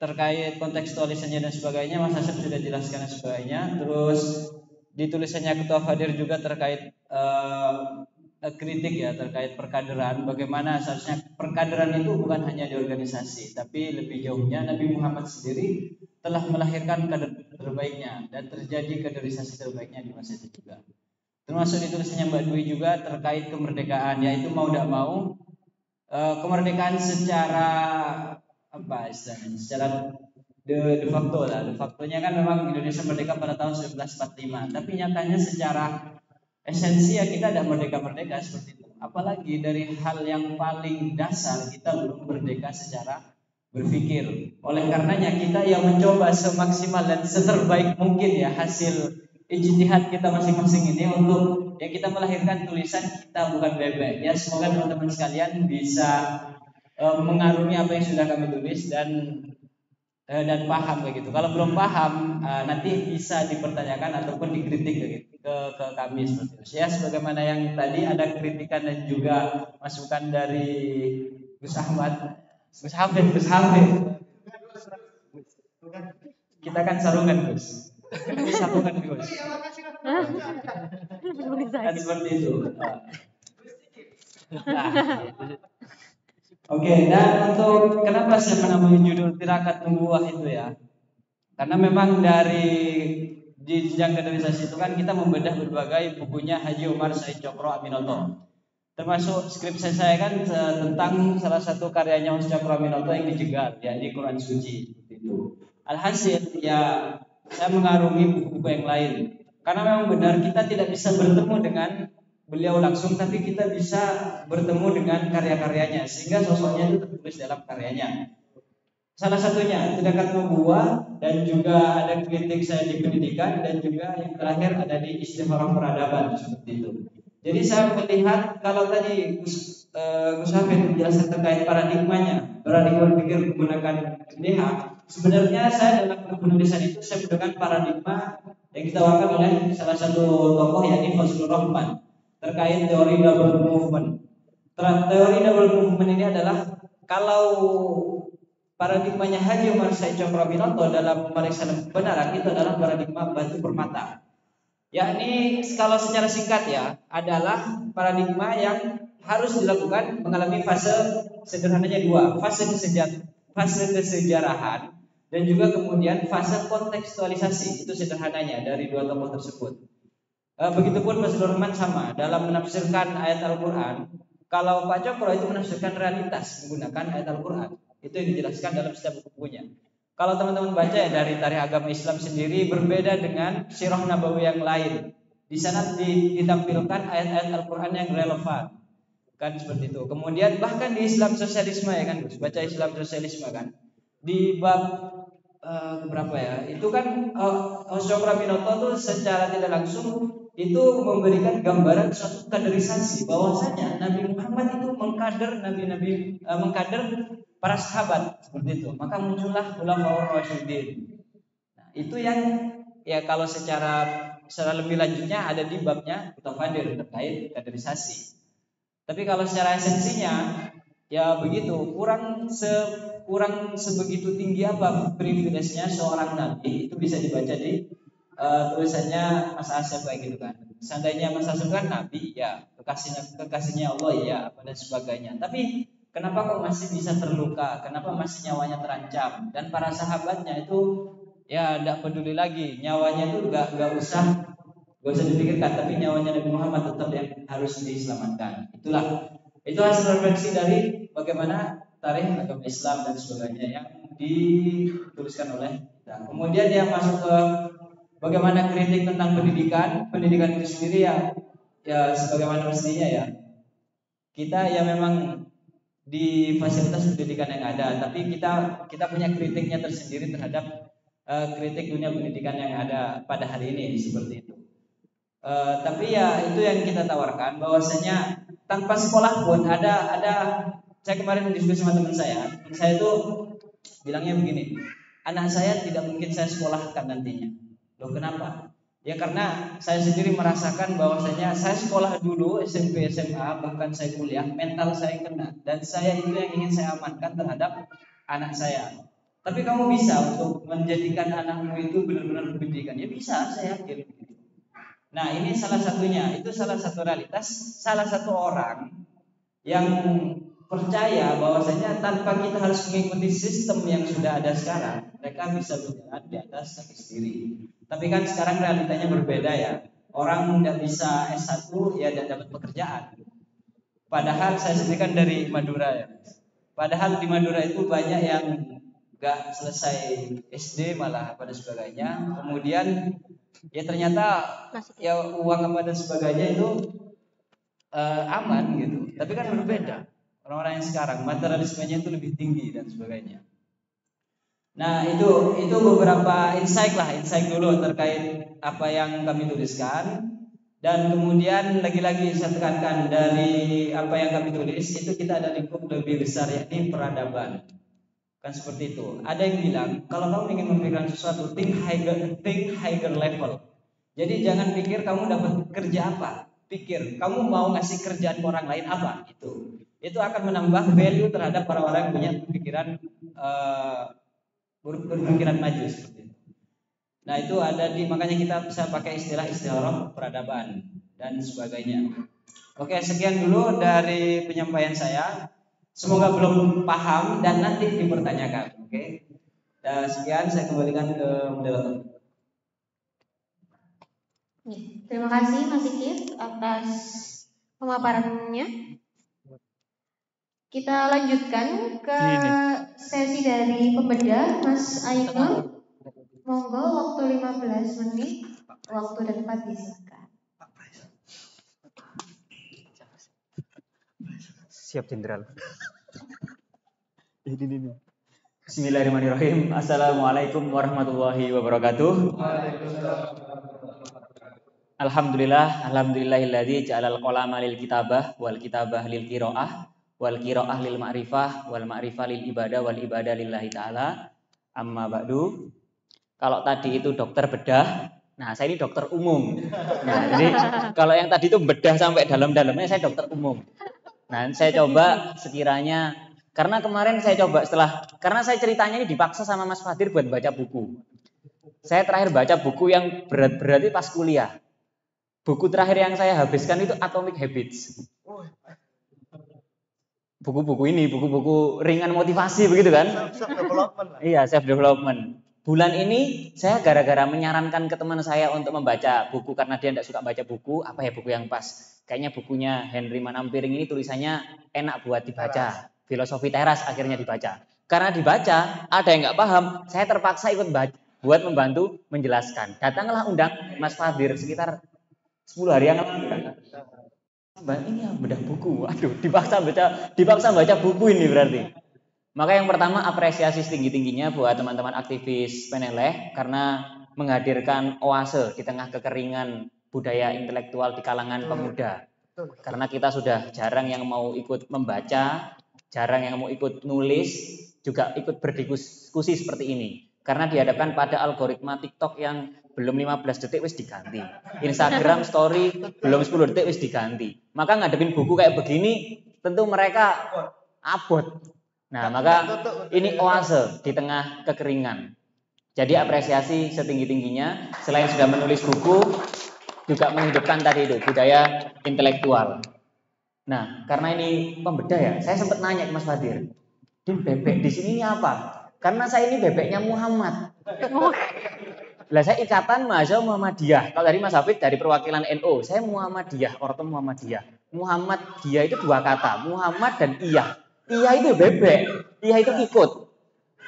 terkait kontekstualisasinya dan sebagainya Mas Asep sudah jelaskan dan sebagainya. Terus di tulisannya Ketua Fadir juga terkait uh, kritik ya terkait perkaderan bagaimana seharusnya perkaderan itu bukan hanya di organisasi tapi lebih jauhnya Nabi Muhammad sendiri telah melahirkan kader terbaiknya dan terjadi kaderisasi terbaiknya di masa itu juga termasuk di tulisannya Mbak Dwi juga terkait kemerdekaan yaitu mau tidak mau Eh, kemerdekaan secara apa istilahnya? Secara de, de facto lah. De factonya kan memang Indonesia merdeka pada tahun 1945 tapi nyatanya secara esensi ya kita ada merdeka-merdeka seperti itu. Apalagi dari hal yang paling dasar kita belum merdeka secara berpikir. Oleh karenanya kita yang mencoba semaksimal dan seterbaik mungkin ya hasil ijtihad kita masing-masing ini untuk ya kita melahirkan tulisan kita bukan bebek. Ya semoga teman-teman sekalian bisa uh, mengarungi apa yang sudah kami tulis dan uh, dan paham kayak gitu. Kalau belum paham uh, nanti bisa dipertanyakan ataupun dikritik kayak gitu ke ke kami seperti itu. Ya sebagaimana yang tadi ada kritikan dan juga masukan dari Gus Ahmad, Gus Hamid, Gus Hamid Kita kan sarungan Gus. Sarungan Gus. Kan seperti itu. Nah. Oke, dan untuk kenapa saya menamai judul tirakat nubuah itu ya? Karena memang dari di jenjang kaderisasi itu kan kita membedah berbagai bukunya Haji Umar Said Cokro Aminoto. Termasuk skripsi saya kan eh, tentang salah satu karyanya Mas Cokro Aminoto yang dijegal, ya di Quran Suci. Itu. Alhasil ya saya mengarungi buku-buku yang lain. Karena memang benar kita tidak bisa bertemu dengan beliau langsung tapi kita bisa bertemu dengan karya-karyanya sehingga sosoknya itu tertulis dalam karyanya. Salah satunya tindakan membuat dan juga ada kritik saya di pendidikan dan juga yang terakhir ada di istimewa peradaban seperti itu. Jadi saya melihat kalau tadi Gus, uh, Gus Hafid menjelaskan terkait paradigmanya, paradigma pikir menggunakan DH, sebenarnya saya dalam penulisan itu saya menggunakan paradigma yang ditawarkan oleh salah satu tokoh yakni Fazlur Rahman terkait teori double movement. Teori double movement ini adalah kalau paradigmanya Haji Umar Said Cokroaminoto dalam pemeriksaan kebenaran itu adalah paradigma batu permata. Yakni kalau secara singkat ya adalah paradigma yang harus dilakukan mengalami fase sederhananya dua, fase kesejahteraan, fase kesejarahan dan juga kemudian fase kontekstualisasi itu sederhananya dari dua tokoh tersebut. Eh, begitupun Mas Rahman sama dalam menafsirkan ayat Al-Quran. Kalau Pak Cokro itu menafsirkan realitas menggunakan ayat Al-Quran. Itu yang dijelaskan dalam setiap buku-bukunya. Kalau teman-teman baca ya dari tarikh agama Islam sendiri berbeda dengan sirah nabawi yang lain. Di sana ditampilkan ayat-ayat Al-Quran yang relevan. Kan seperti itu. Kemudian bahkan di Islam sosialisme ya kan, baca Islam sosialisme kan. Di bab uh, berapa ya? Itu kan uh, Osyokra Minoto tuh secara tidak langsung itu memberikan gambaran suatu kaderisasi bahwasanya Nabi Muhammad itu mengkader nabi-nabi uh, mengkader para sahabat seperti itu. Maka muncullah ulama rasyidin. Nah, itu yang ya kalau secara secara lebih lanjutnya ada di babnya mutafadir terkait kaderisasi. Tapi kalau secara esensinya ya begitu kurang se kurang sebegitu tinggi apa privilege-nya seorang nabi itu bisa dibaca di uh, tulisannya Mas Asep kayak gitu kan. Seandainya Mas Asep kan nabi, ya kekasihnya kekasihnya Allah ya apa dan sebagainya. Tapi kenapa kok masih bisa terluka? Kenapa masih nyawanya terancam? Dan para sahabatnya itu ya tidak peduli lagi nyawanya itu gak gak usah gak usah dipikirkan tapi nyawanya Nabi Muhammad tetap yang harus diselamatkan itulah itu hasil refleksi dari bagaimana tarikh agama Islam dan sebagainya yang dituliskan oleh kita. Kemudian dia masuk ke Bagaimana kritik tentang pendidikan? Pendidikan itu sendiri ya, ya sebagaimana mestinya ya. Kita ya memang di fasilitas pendidikan yang ada, tapi kita kita punya kritiknya tersendiri terhadap uh, kritik dunia pendidikan yang ada pada hari ini seperti itu. Uh, tapi ya itu yang kita tawarkan bahwasanya tanpa sekolah pun ada ada saya kemarin diskusi sama teman saya, saya itu bilangnya begini, anak saya tidak mungkin saya sekolahkan nantinya Loh kenapa? Ya karena saya sendiri merasakan bahwasanya saya sekolah dulu SMP SMA bahkan saya kuliah mental saya kena dan saya itu yang ingin saya amankan terhadap anak saya. Tapi kamu bisa untuk menjadikan anakmu itu benar-benar pendidikan. Ya bisa, saya yakin. Nah ini salah satunya, itu salah satu realitas, salah satu orang yang percaya bahwasanya tanpa kita harus mengikuti sistem yang sudah ada sekarang, mereka bisa berjalan di atas kaki sendiri. Tapi kan sekarang realitanya berbeda ya. Orang tidak bisa S1 ya dan dapat pekerjaan. Padahal saya sendiri kan dari Madura ya. Padahal di Madura itu banyak yang nggak selesai SD malah pada sebagainya. Kemudian ya ternyata ya uang apa dan sebagainya itu uh, aman gitu. Tapi kan berbeda. Orang-orang yang sekarang materialismenya itu lebih tinggi dan sebagainya. Nah itu itu beberapa insight lah, insight dulu terkait apa yang kami tuliskan dan kemudian lagi-lagi saya tekankan dari apa yang kami tulis itu kita ada lingkup lebih besar yakni peradaban kan seperti itu. Ada yang bilang kalau kamu ingin memikirkan sesuatu think higher think higher level. Jadi jangan pikir kamu dapat kerja apa, pikir kamu mau ngasih kerjaan ke orang lain apa itu. Itu akan menambah value terhadap para orang yang punya pikiran uh, berpikiran maju. Nah itu ada di makanya kita bisa pakai istilah-istilah peradaban dan sebagainya. Oke sekian dulu dari penyampaian saya. Semoga belum paham dan nanti dipertanyakan. Oke. Dan sekian saya kembalikan ke moderator. Terima kasih Mas Ikif atas pemaparannya. Kita lanjutkan ke sesi dari pembedah Mas Ainul. Monggo waktu 15 menit. Waktu dan tempat disilakan. Siap jenderal. ini ini. Bismillahirrahmanirrahim. Assalamualaikum warahmatullahi wabarakatuh. Alhamdulillah, alhamdulillahilladzi ja'alal qalama lil kitabah wal kitabah lil qiraah wal qiraah lil ma'rifah wal ma'rifah lil ibadah wal ibadah lillahi taala. Amma ba'du. Kalau tadi itu dokter bedah, nah saya ini dokter umum. Nah, jadi kalau yang tadi itu bedah sampai dalam-dalamnya saya dokter umum. Nah, saya coba sekiranya karena kemarin saya coba setelah karena saya ceritanya ini dipaksa sama Mas Fadir buat baca buku. Saya terakhir baca buku yang berat-berat itu pas kuliah. Buku terakhir yang saya habiskan itu Atomic Habits. Buku-buku ini, buku-buku ringan motivasi begitu kan? Self development. Iya, self development. Bulan ini saya gara-gara menyarankan ke teman saya untuk membaca buku karena dia tidak suka baca buku, apa ya buku yang pas? Kayaknya bukunya Henry Manampiring ini tulisannya enak buat dibaca. Filosofi teras akhirnya dibaca. Karena dibaca, ada yang nggak paham, saya terpaksa ikut baca buat membantu menjelaskan. Datanglah undang Mas Fadir sekitar 10 hari yang lalu. Mbak ini yang bedah buku. Aduh, dipaksa baca dipaksa baca buku ini berarti. Maka yang pertama apresiasi setinggi-tingginya buat teman-teman aktivis Peneleh karena menghadirkan oase di tengah kekeringan budaya intelektual di kalangan pemuda. Karena kita sudah jarang yang mau ikut membaca, jarang yang mau ikut nulis, juga ikut berdiskusi seperti ini. Karena dihadapkan pada algoritma TikTok yang belum 15 detik wis diganti. Instagram story belum 10 detik wis diganti. Maka ngadepin buku kayak begini tentu mereka abot. Nah, maka ini oase di tengah kekeringan. Jadi apresiasi setinggi-tingginya selain sudah menulis buku juga menghidupkan tadi itu budaya intelektual. Nah, karena ini pembeda ya, saya sempat nanya ke Mas Fadir, "Din bebek di sini ini apa?" Karena saya ini bebeknya Muhammad. (laughs) Lah saya ikatan mahasiswa Muhammadiyah. Kalau dari Mas Hafid dari perwakilan NU, saya Muhammadiyah, ortom Muhammadiyah. Muhammad dia itu dua kata, Muhammad dan Iya. Iya itu bebek, Iya itu ikut.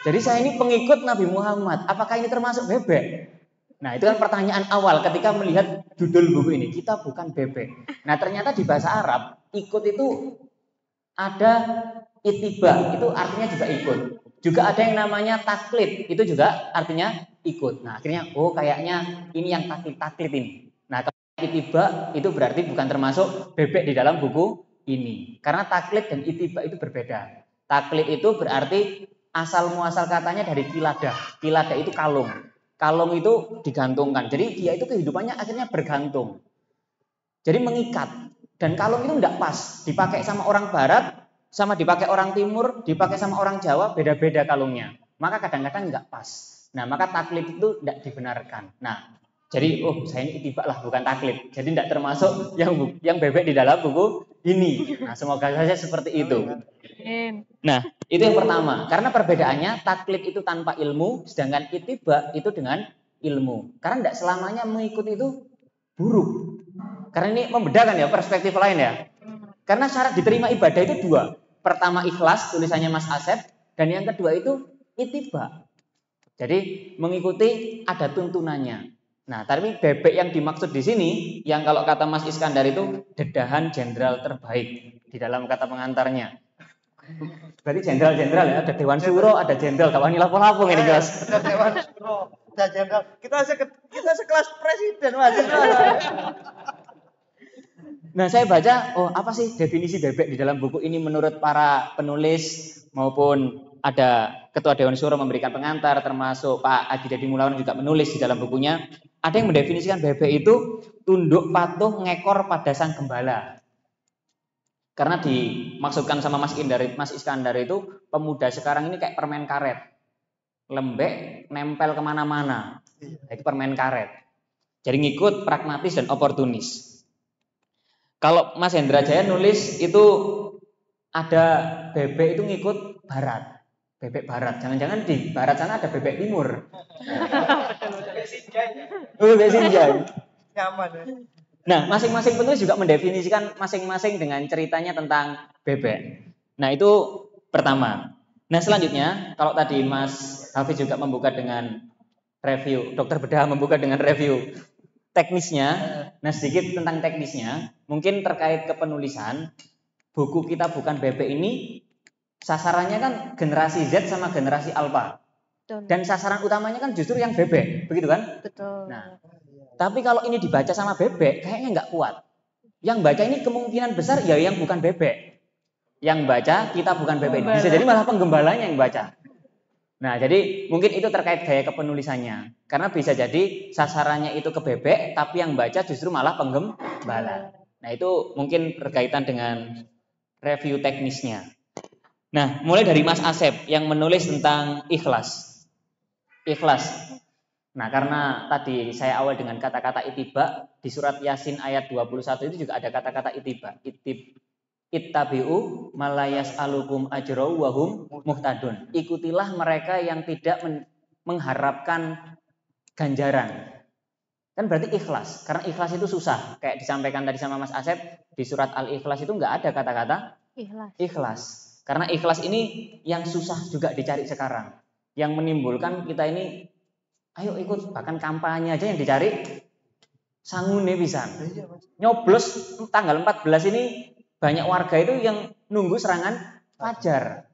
Jadi saya ini pengikut Nabi Muhammad. Apakah ini termasuk bebek? Nah itu kan pertanyaan awal ketika melihat judul buku ini. Kita bukan bebek. Nah ternyata di bahasa Arab ikut itu ada itiba, itu artinya juga ikut. Juga ada yang namanya taklid, itu juga artinya ikut. Nah, akhirnya oh kayaknya ini yang taklid-taklid ini. Nah, kalau itiba itu berarti bukan termasuk bebek di dalam buku ini. Karena taklid dan itiba itu berbeda. Taklid itu berarti asal muasal katanya dari kiladah. Kiladah itu kalung. Kalung itu digantungkan. Jadi dia itu kehidupannya akhirnya bergantung. Jadi mengikat. Dan kalung itu tidak pas. Dipakai sama orang barat, sama dipakai orang timur, dipakai sama orang Jawa, beda-beda kalungnya. Maka kadang-kadang nggak pas. Nah, maka taklid itu tidak dibenarkan. Nah, jadi oh saya ini itibak lah bukan taklid. Jadi tidak termasuk yang yang bebek di dalam buku ini. Nah, semoga saja seperti itu. Nah, itu yang pertama. Karena perbedaannya taklid itu tanpa ilmu, sedangkan itibak itu dengan ilmu. Karena tidak selamanya mengikuti itu buruk. Karena ini membedakan ya perspektif lain ya. Karena syarat diterima ibadah itu dua. Pertama ikhlas tulisannya Mas Asep dan yang kedua itu itiba. Jadi mengikuti ada tuntunannya. Nah, tapi bebek yang dimaksud di sini yang kalau kata Mas Iskandar itu dedahan jenderal terbaik di dalam kata pengantarnya. Berarti jenderal-jenderal ya, ada Dewan Suro, ada jenderal, kawan lapo-lapo ini guys. Ada Dewan Suro, ada jenderal. Kita se kita sekelas presiden Mas. (laughs) Nah, saya baca, oh apa sih definisi bebek di dalam buku ini menurut para penulis maupun ada Ketua Dewan Suro memberikan pengantar, termasuk Pak Adi Dedi Mulawan juga menulis di dalam bukunya. Ada yang mendefinisikan bebek itu tunduk patuh ngekor pada sang gembala. Karena dimaksudkan sama Mas Indar, Mas Iskandar itu pemuda sekarang ini kayak permen karet. lembek, nempel ke mana-mana. Nah, itu permen karet. Jadi ngikut pragmatis dan oportunis. Kalau Mas Hendra Jaya nulis itu ada bebek itu ngikut barat. Bebek barat. Jangan-jangan di barat sana ada bebek timur. (laughs) bebek sinjai. Nyaman ya. Nah, masing-masing penulis juga mendefinisikan masing-masing dengan ceritanya tentang bebek. Nah, itu pertama. Nah, selanjutnya, kalau tadi Mas Hafiz juga membuka dengan review, Dokter Bedah membuka dengan review teknisnya, nah sedikit tentang teknisnya, mungkin terkait kepenulisan, buku kita bukan bebek ini, sasarannya kan generasi Z sama generasi Alpha. Dan sasaran utamanya kan justru yang bebek, begitu kan? Betul. Nah, tapi kalau ini dibaca sama bebek, kayaknya nggak kuat. Yang baca ini kemungkinan besar ya yang bukan bebek. Yang baca kita bukan bebek. Bisa jadi malah penggembalanya yang baca. Nah, jadi mungkin itu terkait gaya kepenulisannya. Karena bisa jadi sasarannya itu ke bebek, tapi yang baca justru malah penggembala. Nah, itu mungkin berkaitan dengan review teknisnya. Nah, mulai dari Mas Asep yang menulis tentang ikhlas. Ikhlas. Nah, karena tadi saya awal dengan kata-kata itiba, di surat Yasin ayat 21 itu juga ada kata-kata itiba. Itib, ittabi'u malayas alukum ajro wahum muhtadun. Ikutilah mereka yang tidak men mengharapkan ganjaran. Kan berarti ikhlas. Karena ikhlas itu susah. Kayak disampaikan tadi sama Mas Asep, di surat Al-Ikhlas itu nggak ada kata-kata Ikhlas. ikhlas. Karena ikhlas ini yang susah juga dicari sekarang. Yang menimbulkan kita ini, ayo ikut, bahkan kampanye aja yang dicari, sangune bisa. Nyoblos tanggal 14 ini banyak warga itu yang nunggu serangan fajar.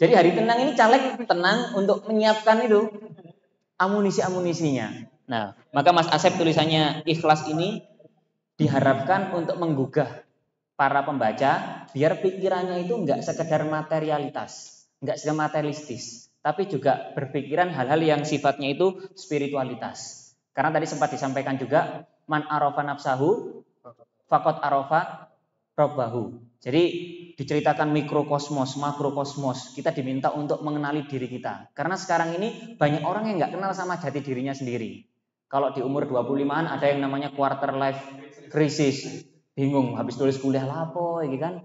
Jadi hari tenang ini caleg tenang untuk menyiapkan itu amunisi-amunisinya. Nah, maka Mas Asep tulisannya ikhlas ini diharapkan untuk menggugah para pembaca biar pikirannya itu enggak sekedar materialitas, enggak sekedar materialistis, tapi juga berpikiran hal-hal yang sifatnya itu spiritualitas. Karena tadi sempat disampaikan juga man arafa nafsahu fakot arafa robbahu. Jadi diceritakan mikrokosmos, makrokosmos. Kita diminta untuk mengenali diri kita. Karena sekarang ini banyak orang yang nggak kenal sama jati dirinya sendiri. Kalau di umur 25-an ada yang namanya quarter life crisis. Bingung, habis tulis kuliah lapo, gitu kan.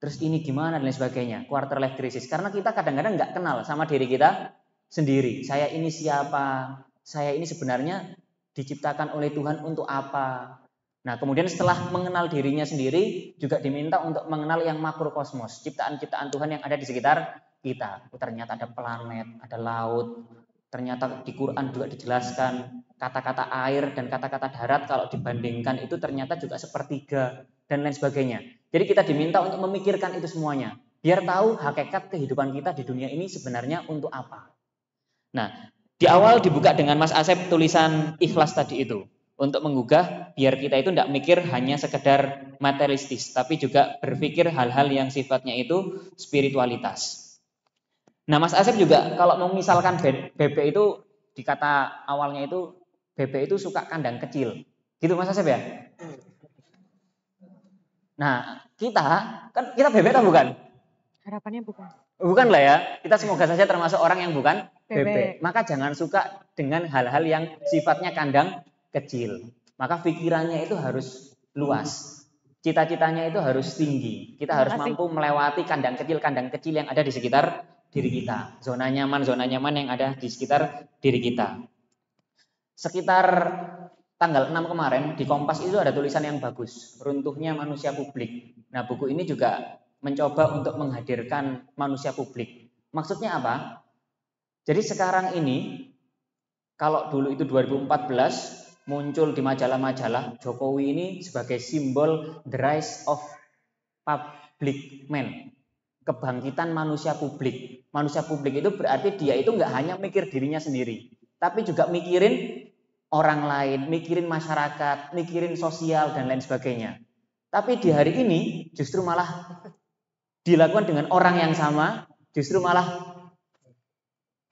Terus ini gimana dan lain sebagainya. Quarter life crisis. Karena kita kadang-kadang nggak kenal sama diri kita sendiri. Saya ini siapa? Saya ini sebenarnya diciptakan oleh Tuhan untuk apa? Nah, kemudian setelah mengenal dirinya sendiri, juga diminta untuk mengenal yang makrokosmos, ciptaan-ciptaan Tuhan yang ada di sekitar kita. Oh, ternyata ada planet, ada laut, ternyata di Quran juga dijelaskan kata-kata air dan kata-kata darat kalau dibandingkan itu ternyata juga sepertiga dan lain sebagainya. Jadi kita diminta untuk memikirkan itu semuanya, biar tahu hakikat kehidupan kita di dunia ini sebenarnya untuk apa. Nah, di awal dibuka dengan Mas Asep tulisan ikhlas tadi itu untuk menggugah biar kita itu tidak mikir hanya sekedar materialistis tapi juga berpikir hal-hal yang sifatnya itu spiritualitas. Nah Mas Asep juga kalau memisalkan bebek itu di kata awalnya itu bebek itu suka kandang kecil. Gitu Mas Asep ya? Nah kita kan kita bebek atau bukan? Harapannya bukan. Bukan lah ya. Kita semoga saja termasuk orang yang bukan bebek. Bebek. Maka jangan suka dengan hal-hal yang sifatnya kandang kecil. Maka pikirannya itu harus luas. Cita-citanya itu harus tinggi. Kita harus mampu melewati kandang kecil-kandang kecil yang ada di sekitar diri kita. Zona nyaman, zona nyaman yang ada di sekitar diri kita. Sekitar tanggal 6 kemarin di Kompas itu ada tulisan yang bagus, runtuhnya manusia publik. Nah, buku ini juga mencoba untuk menghadirkan manusia publik. Maksudnya apa? Jadi sekarang ini kalau dulu itu 2014 muncul di majalah-majalah Jokowi ini sebagai simbol the rise of public man kebangkitan manusia publik. Manusia publik itu berarti dia itu nggak hanya mikir dirinya sendiri tapi juga mikirin orang lain mikirin masyarakat mikirin sosial dan lain sebagainya. Tapi di hari ini justru malah dilakukan dengan orang yang sama justru malah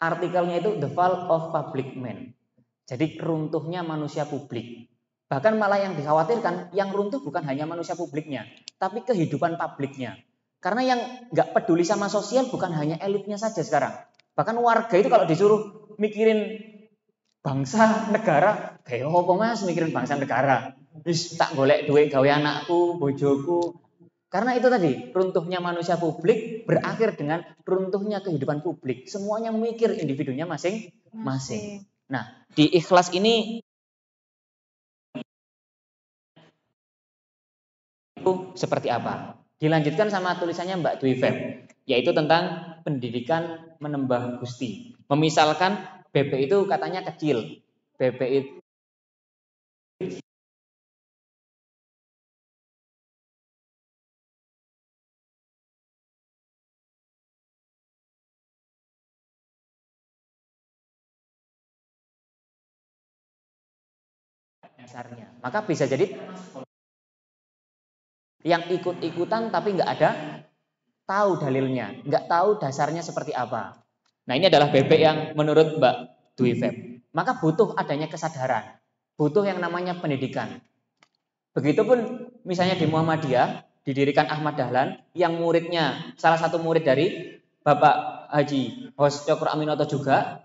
artikelnya itu the fall of public man jadi runtuhnya manusia publik. Bahkan malah yang dikhawatirkan, yang runtuh bukan hanya manusia publiknya, tapi kehidupan publiknya. Karena yang nggak peduli sama sosial bukan hanya elitnya saja sekarang. Bahkan warga itu kalau disuruh mikirin bangsa negara, kayak apa mas mikirin bangsa negara? Wis tak golek duit gawe anakku, bojoku. Karena itu tadi, runtuhnya manusia publik berakhir dengan runtuhnya kehidupan publik. Semuanya mikir individunya masing-masing. Nah, di ikhlas ini seperti apa? Dilanjutkan sama tulisannya Mbak Dwi Feb, yaitu tentang pendidikan menembah gusti. Memisalkan BP itu katanya kecil. BP itu dasarnya. Maka bisa jadi yang ikut-ikutan tapi nggak ada tahu dalilnya, nggak tahu dasarnya seperti apa. Nah ini adalah bebek yang menurut Mbak Dwi Feb. Maka butuh adanya kesadaran, butuh yang namanya pendidikan. Begitupun misalnya di Muhammadiyah didirikan Ahmad Dahlan yang muridnya salah satu murid dari Bapak Haji Hos Cokro Aminoto juga.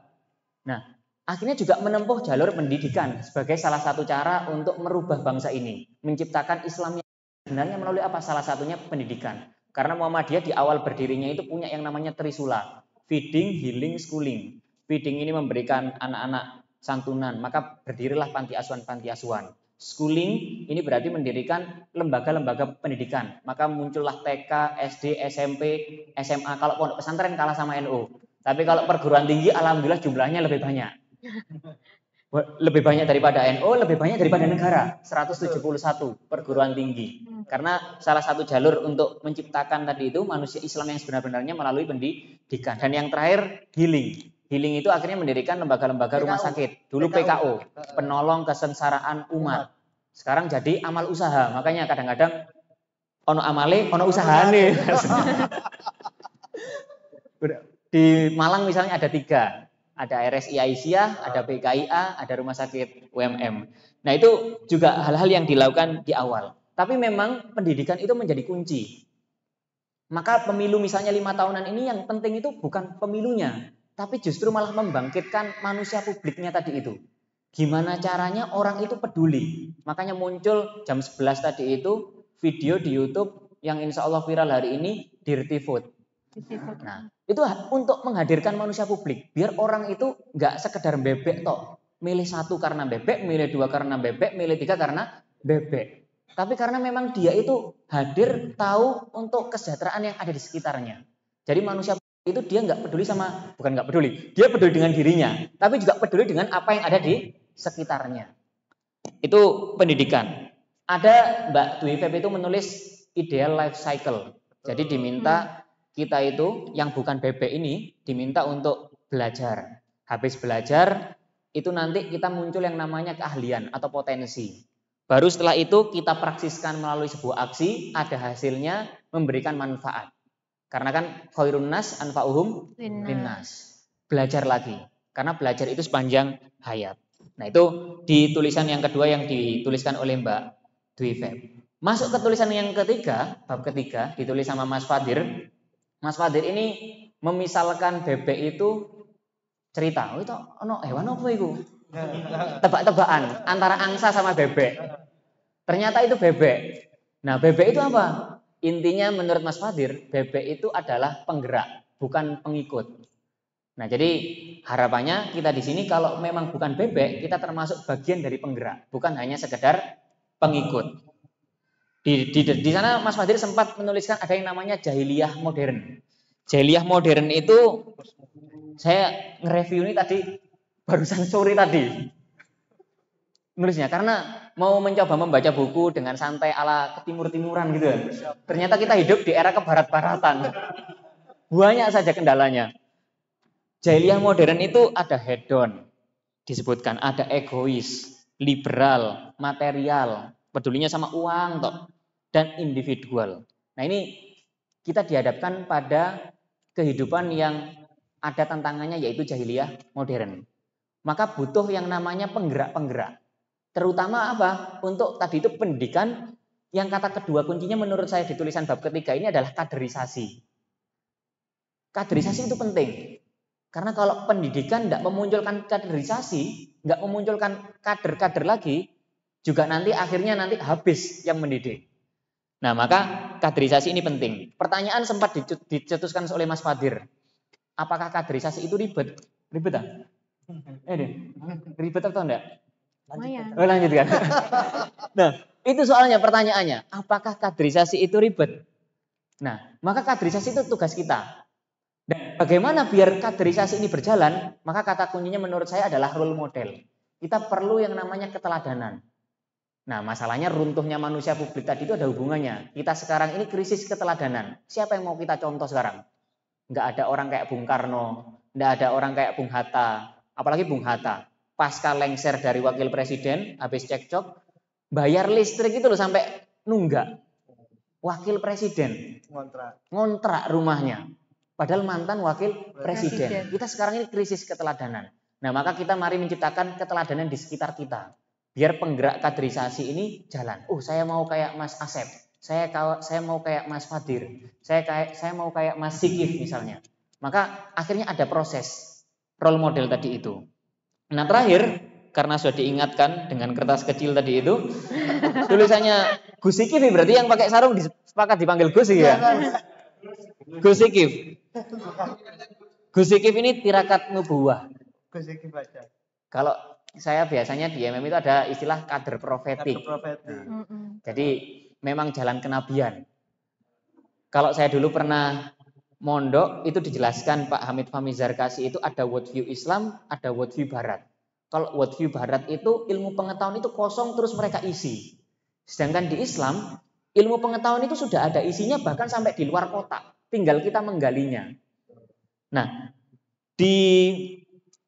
Nah, akhirnya juga menempuh jalur pendidikan sebagai salah satu cara untuk merubah bangsa ini, menciptakan Islam yang sebenarnya melalui apa? Salah satunya pendidikan. Karena Muhammadiyah di awal berdirinya itu punya yang namanya Trisula, feeding, healing, schooling. Feeding ini memberikan anak-anak santunan, maka berdirilah panti asuhan-panti asuhan. Schooling ini berarti mendirikan lembaga-lembaga pendidikan. Maka muncullah TK, SD, SMP, SMA. Kalau pondok pesantren kalah sama NU. Tapi kalau perguruan tinggi alhamdulillah jumlahnya lebih banyak lebih banyak daripada NU, lebih banyak daripada negara, 171 perguruan tinggi. Karena salah satu jalur untuk menciptakan tadi itu manusia Islam yang sebenar-benarnya melalui pendidikan. Dan yang terakhir healing. Healing itu akhirnya mendirikan lembaga-lembaga rumah sakit. Dulu PKO, penolong kesengsaraan umat. Sekarang jadi amal usaha. Makanya kadang-kadang ono amale, ono usaha nih. (laughs) Di Malang misalnya ada tiga ada RSI Aisyah, ada PKIA, ada rumah sakit UMM. Nah itu juga hal-hal yang dilakukan di awal. Tapi memang pendidikan itu menjadi kunci. Maka pemilu misalnya lima tahunan ini yang penting itu bukan pemilunya, tapi justru malah membangkitkan manusia publiknya tadi itu. Gimana caranya orang itu peduli. Makanya muncul jam 11 tadi itu video di YouTube yang insya Allah viral hari ini, Dirty Food. Nah, itu untuk menghadirkan manusia publik. Biar orang itu nggak sekedar bebek toh. Milih satu karena bebek, milih dua karena bebek, milih tiga karena bebek. Tapi karena memang dia itu hadir tahu untuk kesejahteraan yang ada di sekitarnya. Jadi manusia itu dia nggak peduli sama, bukan nggak peduli, dia peduli dengan dirinya, tapi juga peduli dengan apa yang ada di sekitarnya. Itu pendidikan. Ada Mbak Dwi Feb itu menulis ideal life cycle. Jadi diminta kita itu yang bukan bebek ini diminta untuk belajar. Habis belajar, itu nanti kita muncul yang namanya keahlian atau potensi. Baru setelah itu kita praksiskan melalui sebuah aksi, ada hasilnya memberikan manfaat. Karena kan khairun nas anfa'uhum linnas. Belajar lagi. Karena belajar itu sepanjang hayat. Nah itu di tulisan yang kedua yang dituliskan oleh Mbak Dwi Feb. Masuk ke tulisan yang ketiga, bab ketiga, ditulis sama Mas Fadir. Mas Fadir ini memisalkan bebek itu cerita, oh itu ono hewan apa itu? Tebak-tebakan antara angsa sama bebek. Ternyata itu bebek. Nah, bebek itu apa? Intinya menurut Mas Fadir, bebek itu adalah penggerak, bukan pengikut. Nah, jadi harapannya kita di sini kalau memang bukan bebek, kita termasuk bagian dari penggerak, bukan hanya sekedar pengikut. Di, di, di sana Mas Fadir sempat menuliskan ada yang namanya jahiliyah modern. Jahiliyah modern itu saya nge-review ini tadi barusan sore tadi. Nulisnya karena mau mencoba membaca buku dengan santai ala ketimur-timuran gitu ya. Ternyata kita hidup di era kebarat-baratan. Banyak saja kendalanya. Jahiliyah modern itu ada hedon, disebutkan ada egois, liberal, material, pedulinya sama uang toh dan individual. Nah, ini kita dihadapkan pada kehidupan yang ada tantangannya yaitu jahiliyah modern. Maka butuh yang namanya penggerak-penggerak. Terutama apa? Untuk tadi itu pendidikan Yang kata kedua kuncinya menurut saya di tulisan bab ketiga ini adalah kaderisasi. Kaderisasi itu penting. Karena kalau pendidikan tidak memunculkan kaderisasi, nggak memunculkan kader-kader lagi, juga nanti akhirnya nanti habis yang mendidik. Nah maka kaderisasi ini penting. Pertanyaan sempat dicetuskan oleh Mas Fadir. Apakah kaderisasi itu ribet? Ribet ah? Eh deh, ribet atau enggak? Lumayan. Oh, lanjutkan. (laughs) nah, itu soalnya pertanyaannya. Apakah kaderisasi itu ribet? Nah, maka kaderisasi itu tugas kita. Dan bagaimana biar kaderisasi ini berjalan? Maka kata kuncinya menurut saya adalah role model. Kita perlu yang namanya keteladanan. Nah, masalahnya runtuhnya manusia publik tadi itu ada hubungannya. Kita sekarang ini krisis keteladanan. Siapa yang mau kita contoh sekarang? Enggak ada orang kayak Bung Karno, enggak ada orang kayak Bung Hatta, apalagi Bung Hatta pasca lengser dari wakil presiden habis cekcok bayar listrik itu loh sampai nunggak wakil presiden ngontrak ngontrak rumahnya padahal mantan wakil presiden. presiden kita sekarang ini krisis keteladanan nah maka kita mari menciptakan keteladanan di sekitar kita biar penggerak kaderisasi ini jalan oh saya mau kayak Mas Asep saya saya mau kayak Mas Fadir saya kayak saya mau kayak Mas Sikif misalnya maka akhirnya ada proses role model tadi itu Nah terakhir, karena sudah diingatkan dengan kertas kecil tadi itu, (laughs) tulisannya Gus Ikif berarti yang pakai sarung sepakat dipanggil Gus ya? Gus Ikif. Gus Ikif ini tirakat nubuah. Gus Ikif aja. Kalau saya biasanya di MM itu ada istilah kader profetik. Kader profetik. Nah, jadi memang jalan kenabian. Kalau saya dulu pernah mondok itu dijelaskan Pak Hamid Famizar kasih itu ada worldview Islam, ada worldview Barat. Kalau worldview Barat itu ilmu pengetahuan itu kosong terus mereka isi. Sedangkan di Islam ilmu pengetahuan itu sudah ada isinya bahkan sampai di luar kotak. Tinggal kita menggalinya. Nah, di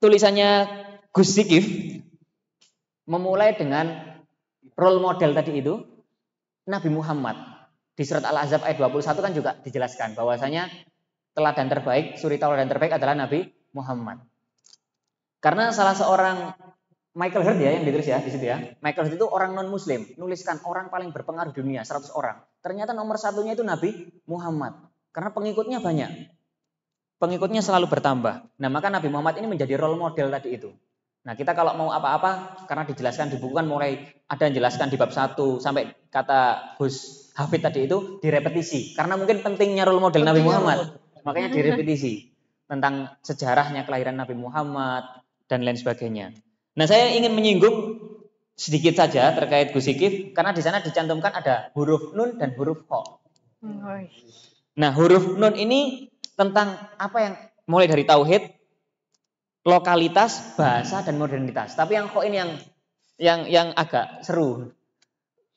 tulisannya Gus Sikif memulai dengan role model tadi itu Nabi Muhammad. Di surat Al-Ahzab ayat 21 kan juga dijelaskan bahwasanya teladan terbaik, suri teladan terbaik adalah Nabi Muhammad. Karena salah seorang Michael Hurt ya yang ditulis ya di situ ya. Michael Hurt itu orang non muslim, nuliskan orang paling berpengaruh di dunia 100 orang. Ternyata nomor satunya itu Nabi Muhammad. Karena pengikutnya banyak. Pengikutnya selalu bertambah. Nah maka Nabi Muhammad ini menjadi role model tadi itu. Nah kita kalau mau apa-apa karena dijelaskan di buku kan mulai ada yang jelaskan di bab 1 sampai kata Gus Hafid tadi itu direpetisi. Karena mungkin pentingnya role model Nabi Muhammad. Makanya direpetisi tentang sejarahnya kelahiran Nabi Muhammad dan lain sebagainya. Nah, saya ingin menyinggung sedikit saja terkait Gusikif karena di sana dicantumkan ada huruf nun dan huruf ho. Nah, huruf nun ini tentang apa yang mulai dari tauhid, lokalitas, bahasa dan modernitas. Tapi yang ho ini yang yang yang agak seru.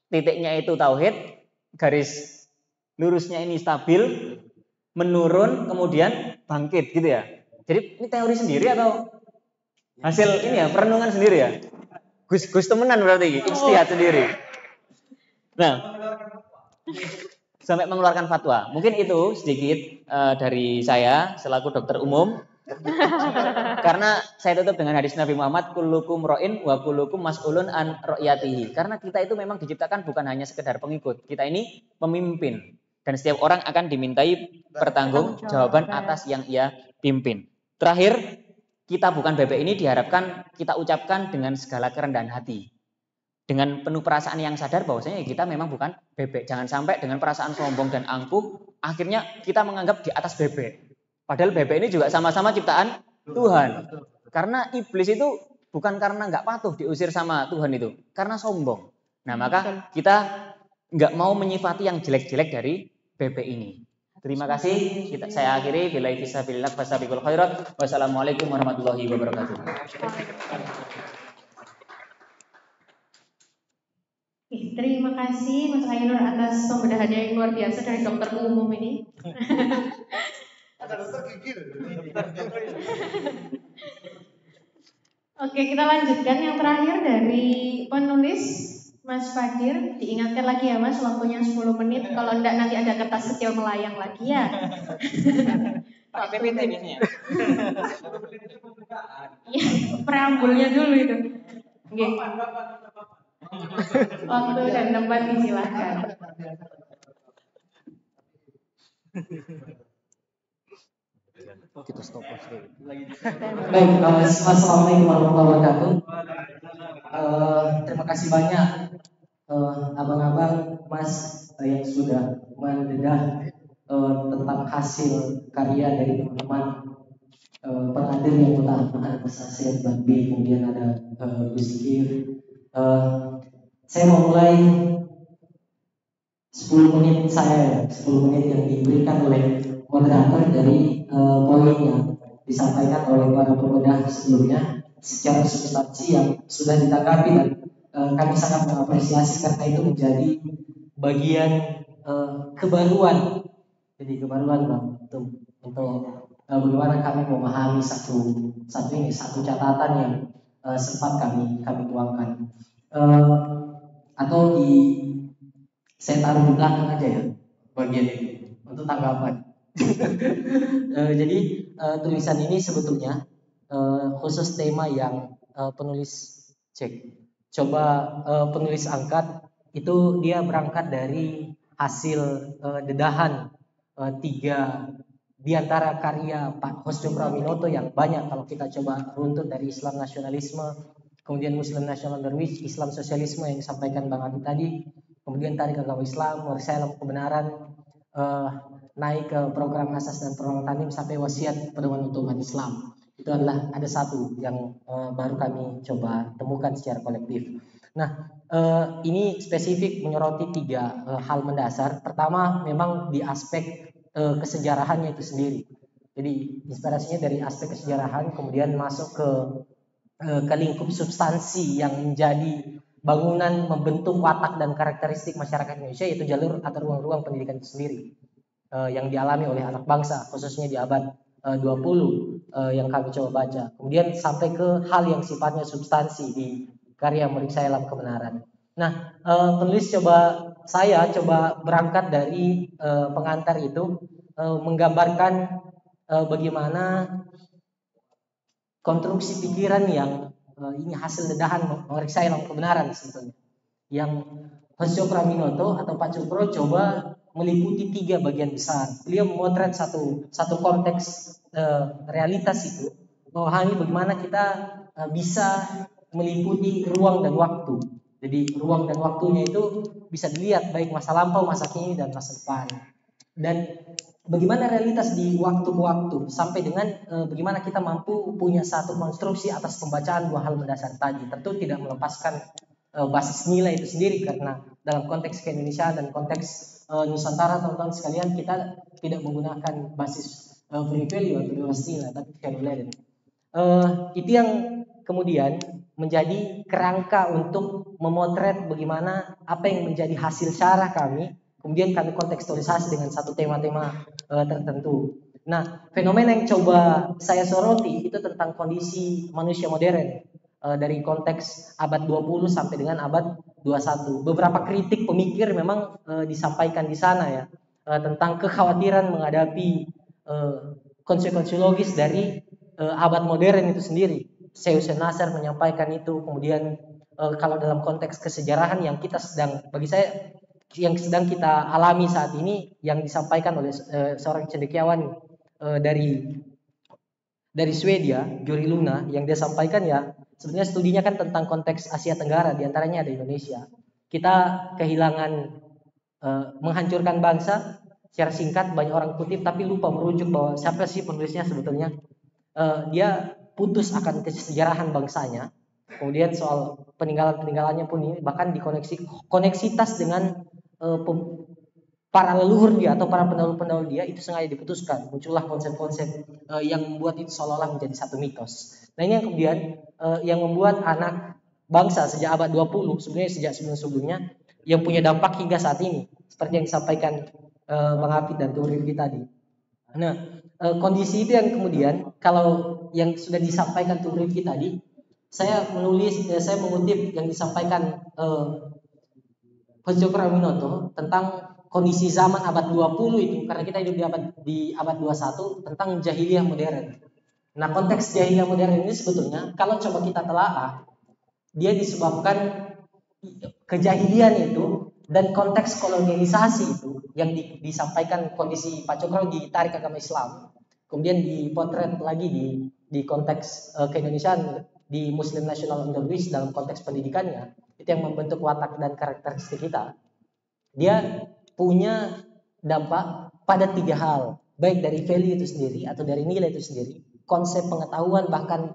Titiknya itu tauhid, garis lurusnya ini stabil, menurun kemudian bangkit gitu ya. Jadi ini teori sendiri atau hasil ini ya perenungan sendiri ya? Gus Gus temenan berarti istihad sendiri. Nah, sampai mengeluarkan fatwa. Mungkin itu sedikit uh, dari saya selaku dokter umum. (laughs) Karena saya tutup dengan hadis Nabi Muhammad kullukum ro'in wa kullukum mas'ulun an ro'yatihi. Karena kita itu memang diciptakan bukan hanya sekedar pengikut. Kita ini pemimpin. Dan setiap orang akan dimintai pertanggungjawaban atas yang ia pimpin. Terakhir, kita bukan bebek ini diharapkan kita ucapkan dengan segala kerendahan hati. Dengan penuh perasaan yang sadar bahwasanya kita memang bukan bebek. Jangan sampai dengan perasaan sombong dan angkuh, akhirnya kita menganggap di atas bebek. Padahal bebek ini juga sama-sama ciptaan Tuhan. Karena iblis itu bukan karena nggak patuh diusir sama Tuhan itu, karena sombong. Nah maka kita nggak mau menyifati yang jelek-jelek dari PP ini. Terima kasih. Kita, saya akhiri. Bila fisabilillah fasabiqul khairat. Wassalamualaikum warahmatullahi wabarakatuh. Terima kasih Mas Ainur atas pembedahannya yang luar biasa dari dokter umum ini. (laughs) Ada dokter gigi Oke, kita lanjutkan yang terakhir dari penulis Mas Fadir, diingatkan lagi ya Mas, waktunya 10 menit. Kalau enggak nanti ada kertas kecil melayang lagi ya. Pakai PPT biasanya. Iya, preambulnya dulu itu. Oke. Waktu dan tempat disilahkan. Kita stop. Baik, uh, assalamualaikum warahmatullahi wabarakatuh. Uh, terima kasih banyak uh, abang-abang, mas yang sudah mendedah tentang hasil karya dari teman-teman uh, yang utama ada Mas Bakbi, kemudian ada uh, Gus saya mau mulai 10 menit saya, 10 menit yang diberikan oleh moderator dari uh, disampaikan oleh para pembedah sebelumnya secara substansi yang sudah ditanggapi dan uh, kami sangat mengapresiasi karena itu menjadi bagian uh, kebaruan. Jadi kebaruan bang. Untuk untuk uh, bagaimana kami memahami satu satu ini satu catatan yang uh, sempat kami kami tuangkan. Uh, atau di saya taruh di belakang aja ya bagian itu untuk tanggapan. Uh, (laughs) jadi uh, tulisan ini sebetulnya uh, khusus tema yang uh, penulis cek. Coba uh, penulis angkat itu dia berangkat dari hasil uh, dedahan uh, tiga di antara karya Pak Hosjo Praminoto yang banyak kalau kita coba runtut dari Islam nasionalisme, kemudian Muslim nasional Darwis, Islam sosialisme yang disampaikan Bang Abi tadi, kemudian tarik agama Islam, warisailam kebenaran, uh, naik ke program asas dan program tanim sampai wasiat pedoman umat Islam. Itu adalah ada satu yang uh, baru kami coba temukan secara kolektif. Nah, uh, ini spesifik menyoroti tiga uh, hal mendasar. Pertama, memang di aspek uh, kesejarahannya itu sendiri. Jadi inspirasinya dari aspek kesejarahan, kemudian masuk ke uh, ke lingkup substansi yang menjadi bangunan membentuk watak dan karakteristik masyarakat Indonesia yaitu jalur atau ruang-ruang pendidikan itu sendiri uh, yang dialami oleh anak bangsa khususnya di abad uh, 20 uh, yang kami coba baca. Kemudian sampai ke hal yang sifatnya substansi di karya Meriksa Elam Kebenaran. Nah, uh, penulis coba saya coba berangkat dari uh, pengantar itu uh, menggambarkan uh, bagaimana konstruksi pikiran yang uh, ini hasil dedahan memeriksa yang kebenaran sebetulnya. Yang Hosyo Praminoto atau Pak Cukro coba meliputi tiga bagian besar. Beliau memotret satu satu konteks uh, realitas itu, memahami bagaimana kita uh, bisa meliputi ruang dan waktu. Jadi ruang dan waktunya itu bisa dilihat baik masa lampau, masa kini dan masa depan. Dan bagaimana realitas di waktu ke waktu sampai dengan e, bagaimana kita mampu punya satu konstruksi atas pembacaan dua hal mendasar tadi tentu tidak melepaskan e, basis nilai itu sendiri karena dalam konteks keindonesiaan dan konteks e, Nusantara teman-teman sekalian kita tidak menggunakan basis e, free value atau bebas nilai tapi value laden e, itu yang kemudian menjadi kerangka untuk memotret bagaimana apa yang menjadi hasil syarah kami Kemudian kami kontekstualisasi dengan satu tema-tema uh, tertentu. Nah, fenomena yang coba saya soroti itu tentang kondisi manusia modern uh, dari konteks abad 20 sampai dengan abad 21. Beberapa kritik pemikir memang uh, disampaikan di sana ya uh, tentang kekhawatiran menghadapi uh, konsekuensi logis dari uh, abad modern itu sendiri. Seus Nasser menyampaikan itu, kemudian uh, kalau dalam konteks kesejarahan yang kita sedang bagi saya yang sedang kita alami saat ini yang disampaikan oleh uh, seorang cendekiawan uh, dari dari Swedia, Juri Luna, yang dia sampaikan ya sebenarnya studinya kan tentang konteks Asia Tenggara, di antaranya ada Indonesia. Kita kehilangan uh, menghancurkan bangsa secara singkat banyak orang kutip tapi lupa merujuk bahwa siapa sih penulisnya sebetulnya. Uh, dia putus akan kesejarahan bangsanya. Kemudian soal peninggalan-peninggalannya pun ini bahkan dikoneksi koneksitas dengan uh, para leluhur dia atau para pendahulu-pendahulu dia itu sengaja diputuskan muncullah konsep-konsep uh, yang membuat itu seolah-olah menjadi satu mitos. Nah ini yang kemudian uh, yang membuat anak bangsa sejak abad 20 sebenarnya sejak sebelum-sebelumnya yang punya dampak hingga saat ini seperti yang disampaikan uh, Bang Hafid dan Tuh Rifki tadi. Nah uh, kondisi itu yang kemudian kalau yang sudah disampaikan Tuh Rifki tadi saya menulis saya mengutip yang disampaikan uh, Hojo Praminoto tentang kondisi zaman abad 20 itu karena kita hidup di abad di abad 21 tentang jahiliyah modern. Nah, konteks jahiliyah modern ini sebetulnya kalau coba kita telaah dia disebabkan kejahilian itu dan konteks kolonialisasi itu yang di, disampaikan kondisi Pak Cokro ditarik agama Islam, kemudian dipotret lagi di di konteks uh, keindonesiaan di Muslim National Underwis dalam konteks pendidikannya itu yang membentuk watak dan karakteristik kita. Dia punya dampak pada tiga hal, baik dari value itu sendiri atau dari nilai itu sendiri, konsep pengetahuan bahkan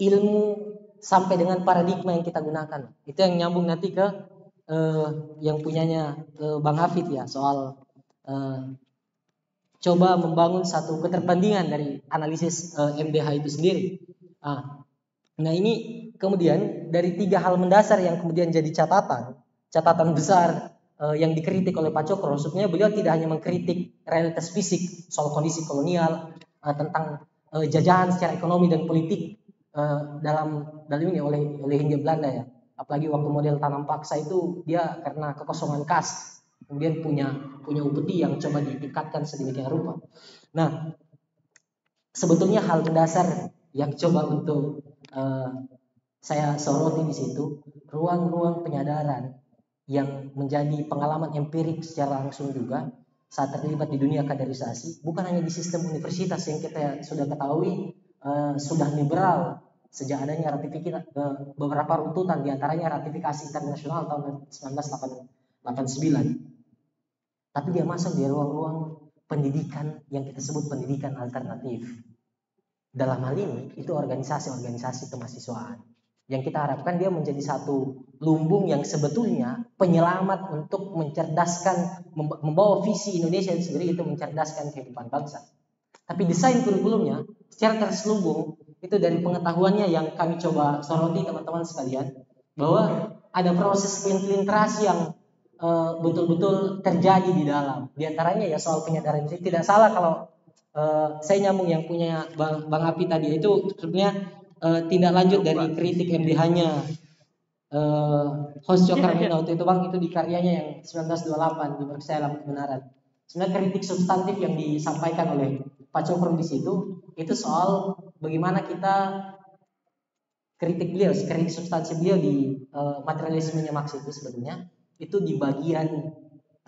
ilmu sampai dengan paradigma yang kita gunakan. Itu yang nyambung nanti ke uh, yang punyanya uh, Bang Hafid ya soal uh, coba membangun satu keterpandingan dari analisis uh, MDH itu sendiri. Ah, nah ini kemudian dari tiga hal mendasar yang kemudian jadi catatan, catatan besar uh, yang dikritik oleh Pak Cokro, sebenarnya beliau tidak hanya mengkritik realitas fisik soal kondisi kolonial, uh, tentang uh, jajahan secara ekonomi dan politik uh, dalam dalam ini oleh oleh Hindia Belanda ya. Apalagi waktu model tanam paksa itu dia karena kekosongan kas, kemudian punya punya upeti yang coba ditingkatkan sedemikian rupa. Nah, sebetulnya hal mendasar yang coba untuk uh, saya soroti di situ ruang-ruang penyadaran yang menjadi pengalaman empirik secara langsung juga saat terlibat di dunia kaderisasi bukan hanya di sistem universitas yang kita sudah ketahui uh, sudah liberal sejak adanya ratifikasi uh, beberapa runtutan di antaranya ratifikasi internasional tahun 1989 tapi dia masuk di ruang-ruang pendidikan yang kita sebut pendidikan alternatif. Dalam hal ini itu organisasi-organisasi kemahasiswaan yang kita harapkan dia menjadi satu lumbung yang sebetulnya penyelamat untuk mencerdaskan membawa visi Indonesia sendiri itu mencerdaskan kehidupan bangsa. Tapi desain kurikulumnya secara terselubung itu dari pengetahuannya yang kami coba soroti teman-teman sekalian bahwa ada proses infiltrasi yang eh, betul-betul uh, terjadi di dalam. Di antaranya ya soal penyadaran ini tidak salah kalau uh, saya nyambung yang punya Bang, Bang Api tadi itu sebenarnya uh, tindak lanjut dari kritik MDH-nya uh, host Carmino (laughs) waktu itu bang itu di karyanya yang 1928 di Percaya dalam Kebenaran. Sebenarnya kritik substantif yang disampaikan oleh Pak Cokro di situ itu soal bagaimana kita kritik beliau, kritik substansi beliau di uh, materialismenya Marx itu sebetulnya itu di bagian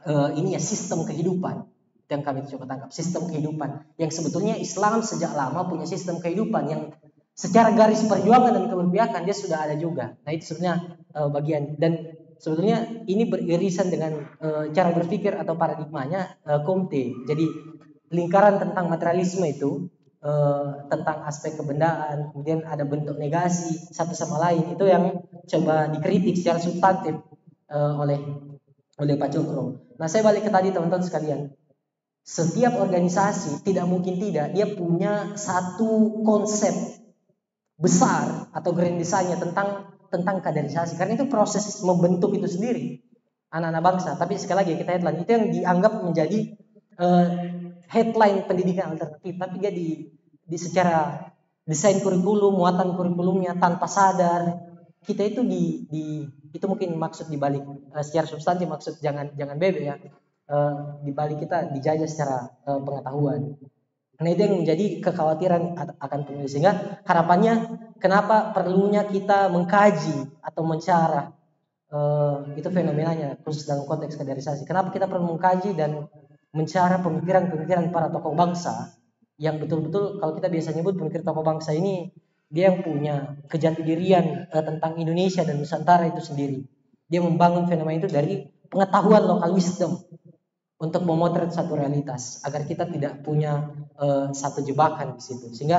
uh, ini ya sistem kehidupan yang kami coba tangkap. Sistem kehidupan yang sebetulnya Islam sejak lama punya sistem kehidupan yang secara garis perjuangan dan keberpihakan dia sudah ada juga. Nah itu sebenarnya uh, bagian dan sebetulnya ini beririsan dengan uh, cara berpikir atau paradigmanya uh, Comte. Jadi lingkaran tentang materialisme itu uh, tentang aspek kebendaan, kemudian ada bentuk negasi satu sama lain itu yang coba dikritik secara substantif uh, oleh oleh Pak Cokro. Nah saya balik ke tadi teman-teman sekalian. Setiap organisasi tidak mungkin tidak dia punya satu konsep besar atau grand design tentang tentang kaderisasi. Karena itu proses membentuk itu sendiri anak-anak bangsa. Tapi sekali lagi kita headline itu yang dianggap menjadi uh, headline pendidikan alternatif. Tapi dia di, di secara desain kurikulum muatan kurikulumnya tanpa sadar kita itu di, di itu mungkin maksud dibalik uh, secara substansi maksud jangan jangan bebe ya uh, dibalik kita dijajah secara uh, pengetahuan Nah itu yang menjadi kekhawatiran akan penulis sehingga harapannya kenapa perlunya kita mengkaji atau mencara uh, itu fenomenanya khusus dalam konteks kaderisasi. Kenapa kita perlu mengkaji dan mencara pemikiran-pemikiran para tokoh bangsa yang betul-betul kalau kita biasa nyebut pemikir tokoh bangsa ini dia yang punya kejati dirian uh, tentang Indonesia dan Nusantara itu sendiri. Dia membangun fenomena itu dari pengetahuan lokal wisdom untuk memotret satu realitas agar kita tidak punya uh, satu jebakan di situ. Sehingga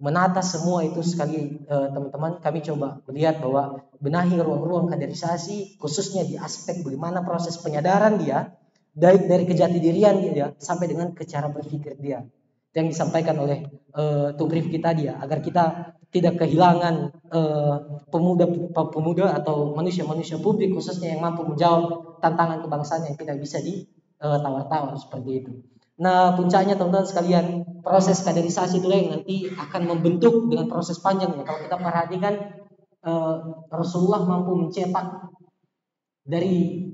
menata semua itu sekali uh, teman-teman kami coba melihat bahwa benahi ruang-ruang kaderisasi khususnya di aspek bagaimana proses penyadaran dia dari dari kejati dirian dia sampai dengan ke cara berpikir dia. Yang disampaikan oleh uh, tugrif kita dia agar kita tidak kehilangan pemuda-pemuda atau manusia-manusia publik khususnya yang mampu menjawab tantangan kebangsaan yang tidak bisa di uh, tawar-tawar seperti itu. Nah puncaknya teman-teman sekalian proses kaderisasi itu yang nanti akan membentuk dengan proses panjang ya. Kalau kita perhatikan uh, Rasulullah mampu mencetak dari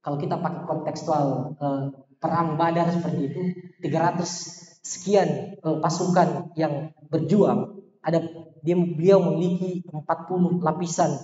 kalau kita pakai kontekstual uh, perang Badar seperti itu 300 sekian uh, pasukan yang berjuang ada dia beliau memiliki 40 lapisan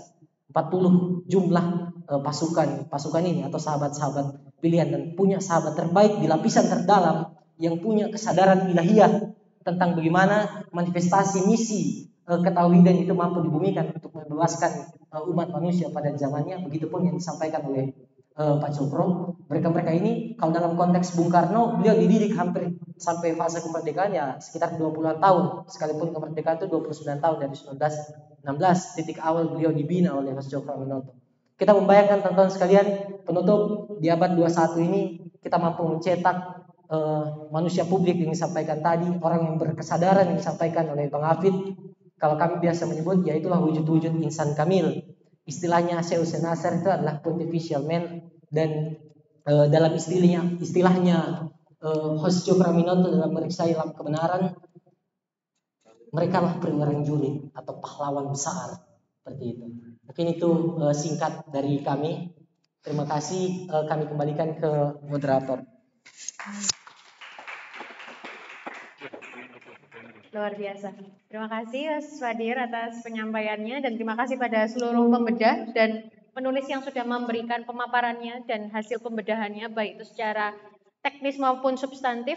40 jumlah eh, pasukan pasukan ini atau sahabat-sahabat pilihan dan punya sahabat terbaik di lapisan terdalam yang punya kesadaran ilahiyah tentang bagaimana manifestasi misi uh, ketauhidan itu mampu dibumikan untuk membebaskan uh, umat manusia pada zamannya begitupun yang disampaikan oleh uh, Pak Cokro mereka-mereka ini kalau dalam konteks Bung Karno beliau dididik hampir sampai fase kemerdekaan ya sekitar 20-an tahun. Sekalipun kemerdekaan itu 29 tahun dari 1916 titik awal beliau dibina oleh Mas Cokro Aminoto kita membayangkan teman-teman sekalian penutup di abad 21 ini kita mampu mencetak uh, manusia publik yang disampaikan tadi, orang yang berkesadaran yang disampaikan oleh Bang Hafid, kalau kami biasa menyebut ya itulah wujud-wujud insan kamil. Istilahnya Syekh itu adalah pontifical man dan uh, dalam istilahnya istilahnya uh, Hosjo Praminoto dalam meriksa ilmu kebenaran mereka lah perwira juli atau pahlawan besar seperti itu. Mungkin itu uh, singkat dari kami. Terima kasih uh, kami kembalikan ke moderator. Luar biasa. Terima kasih Mas atas penyampaiannya dan terima kasih pada seluruh pembedah dan penulis yang sudah memberikan pemaparannya dan hasil pembedahannya baik itu secara teknis maupun substantif.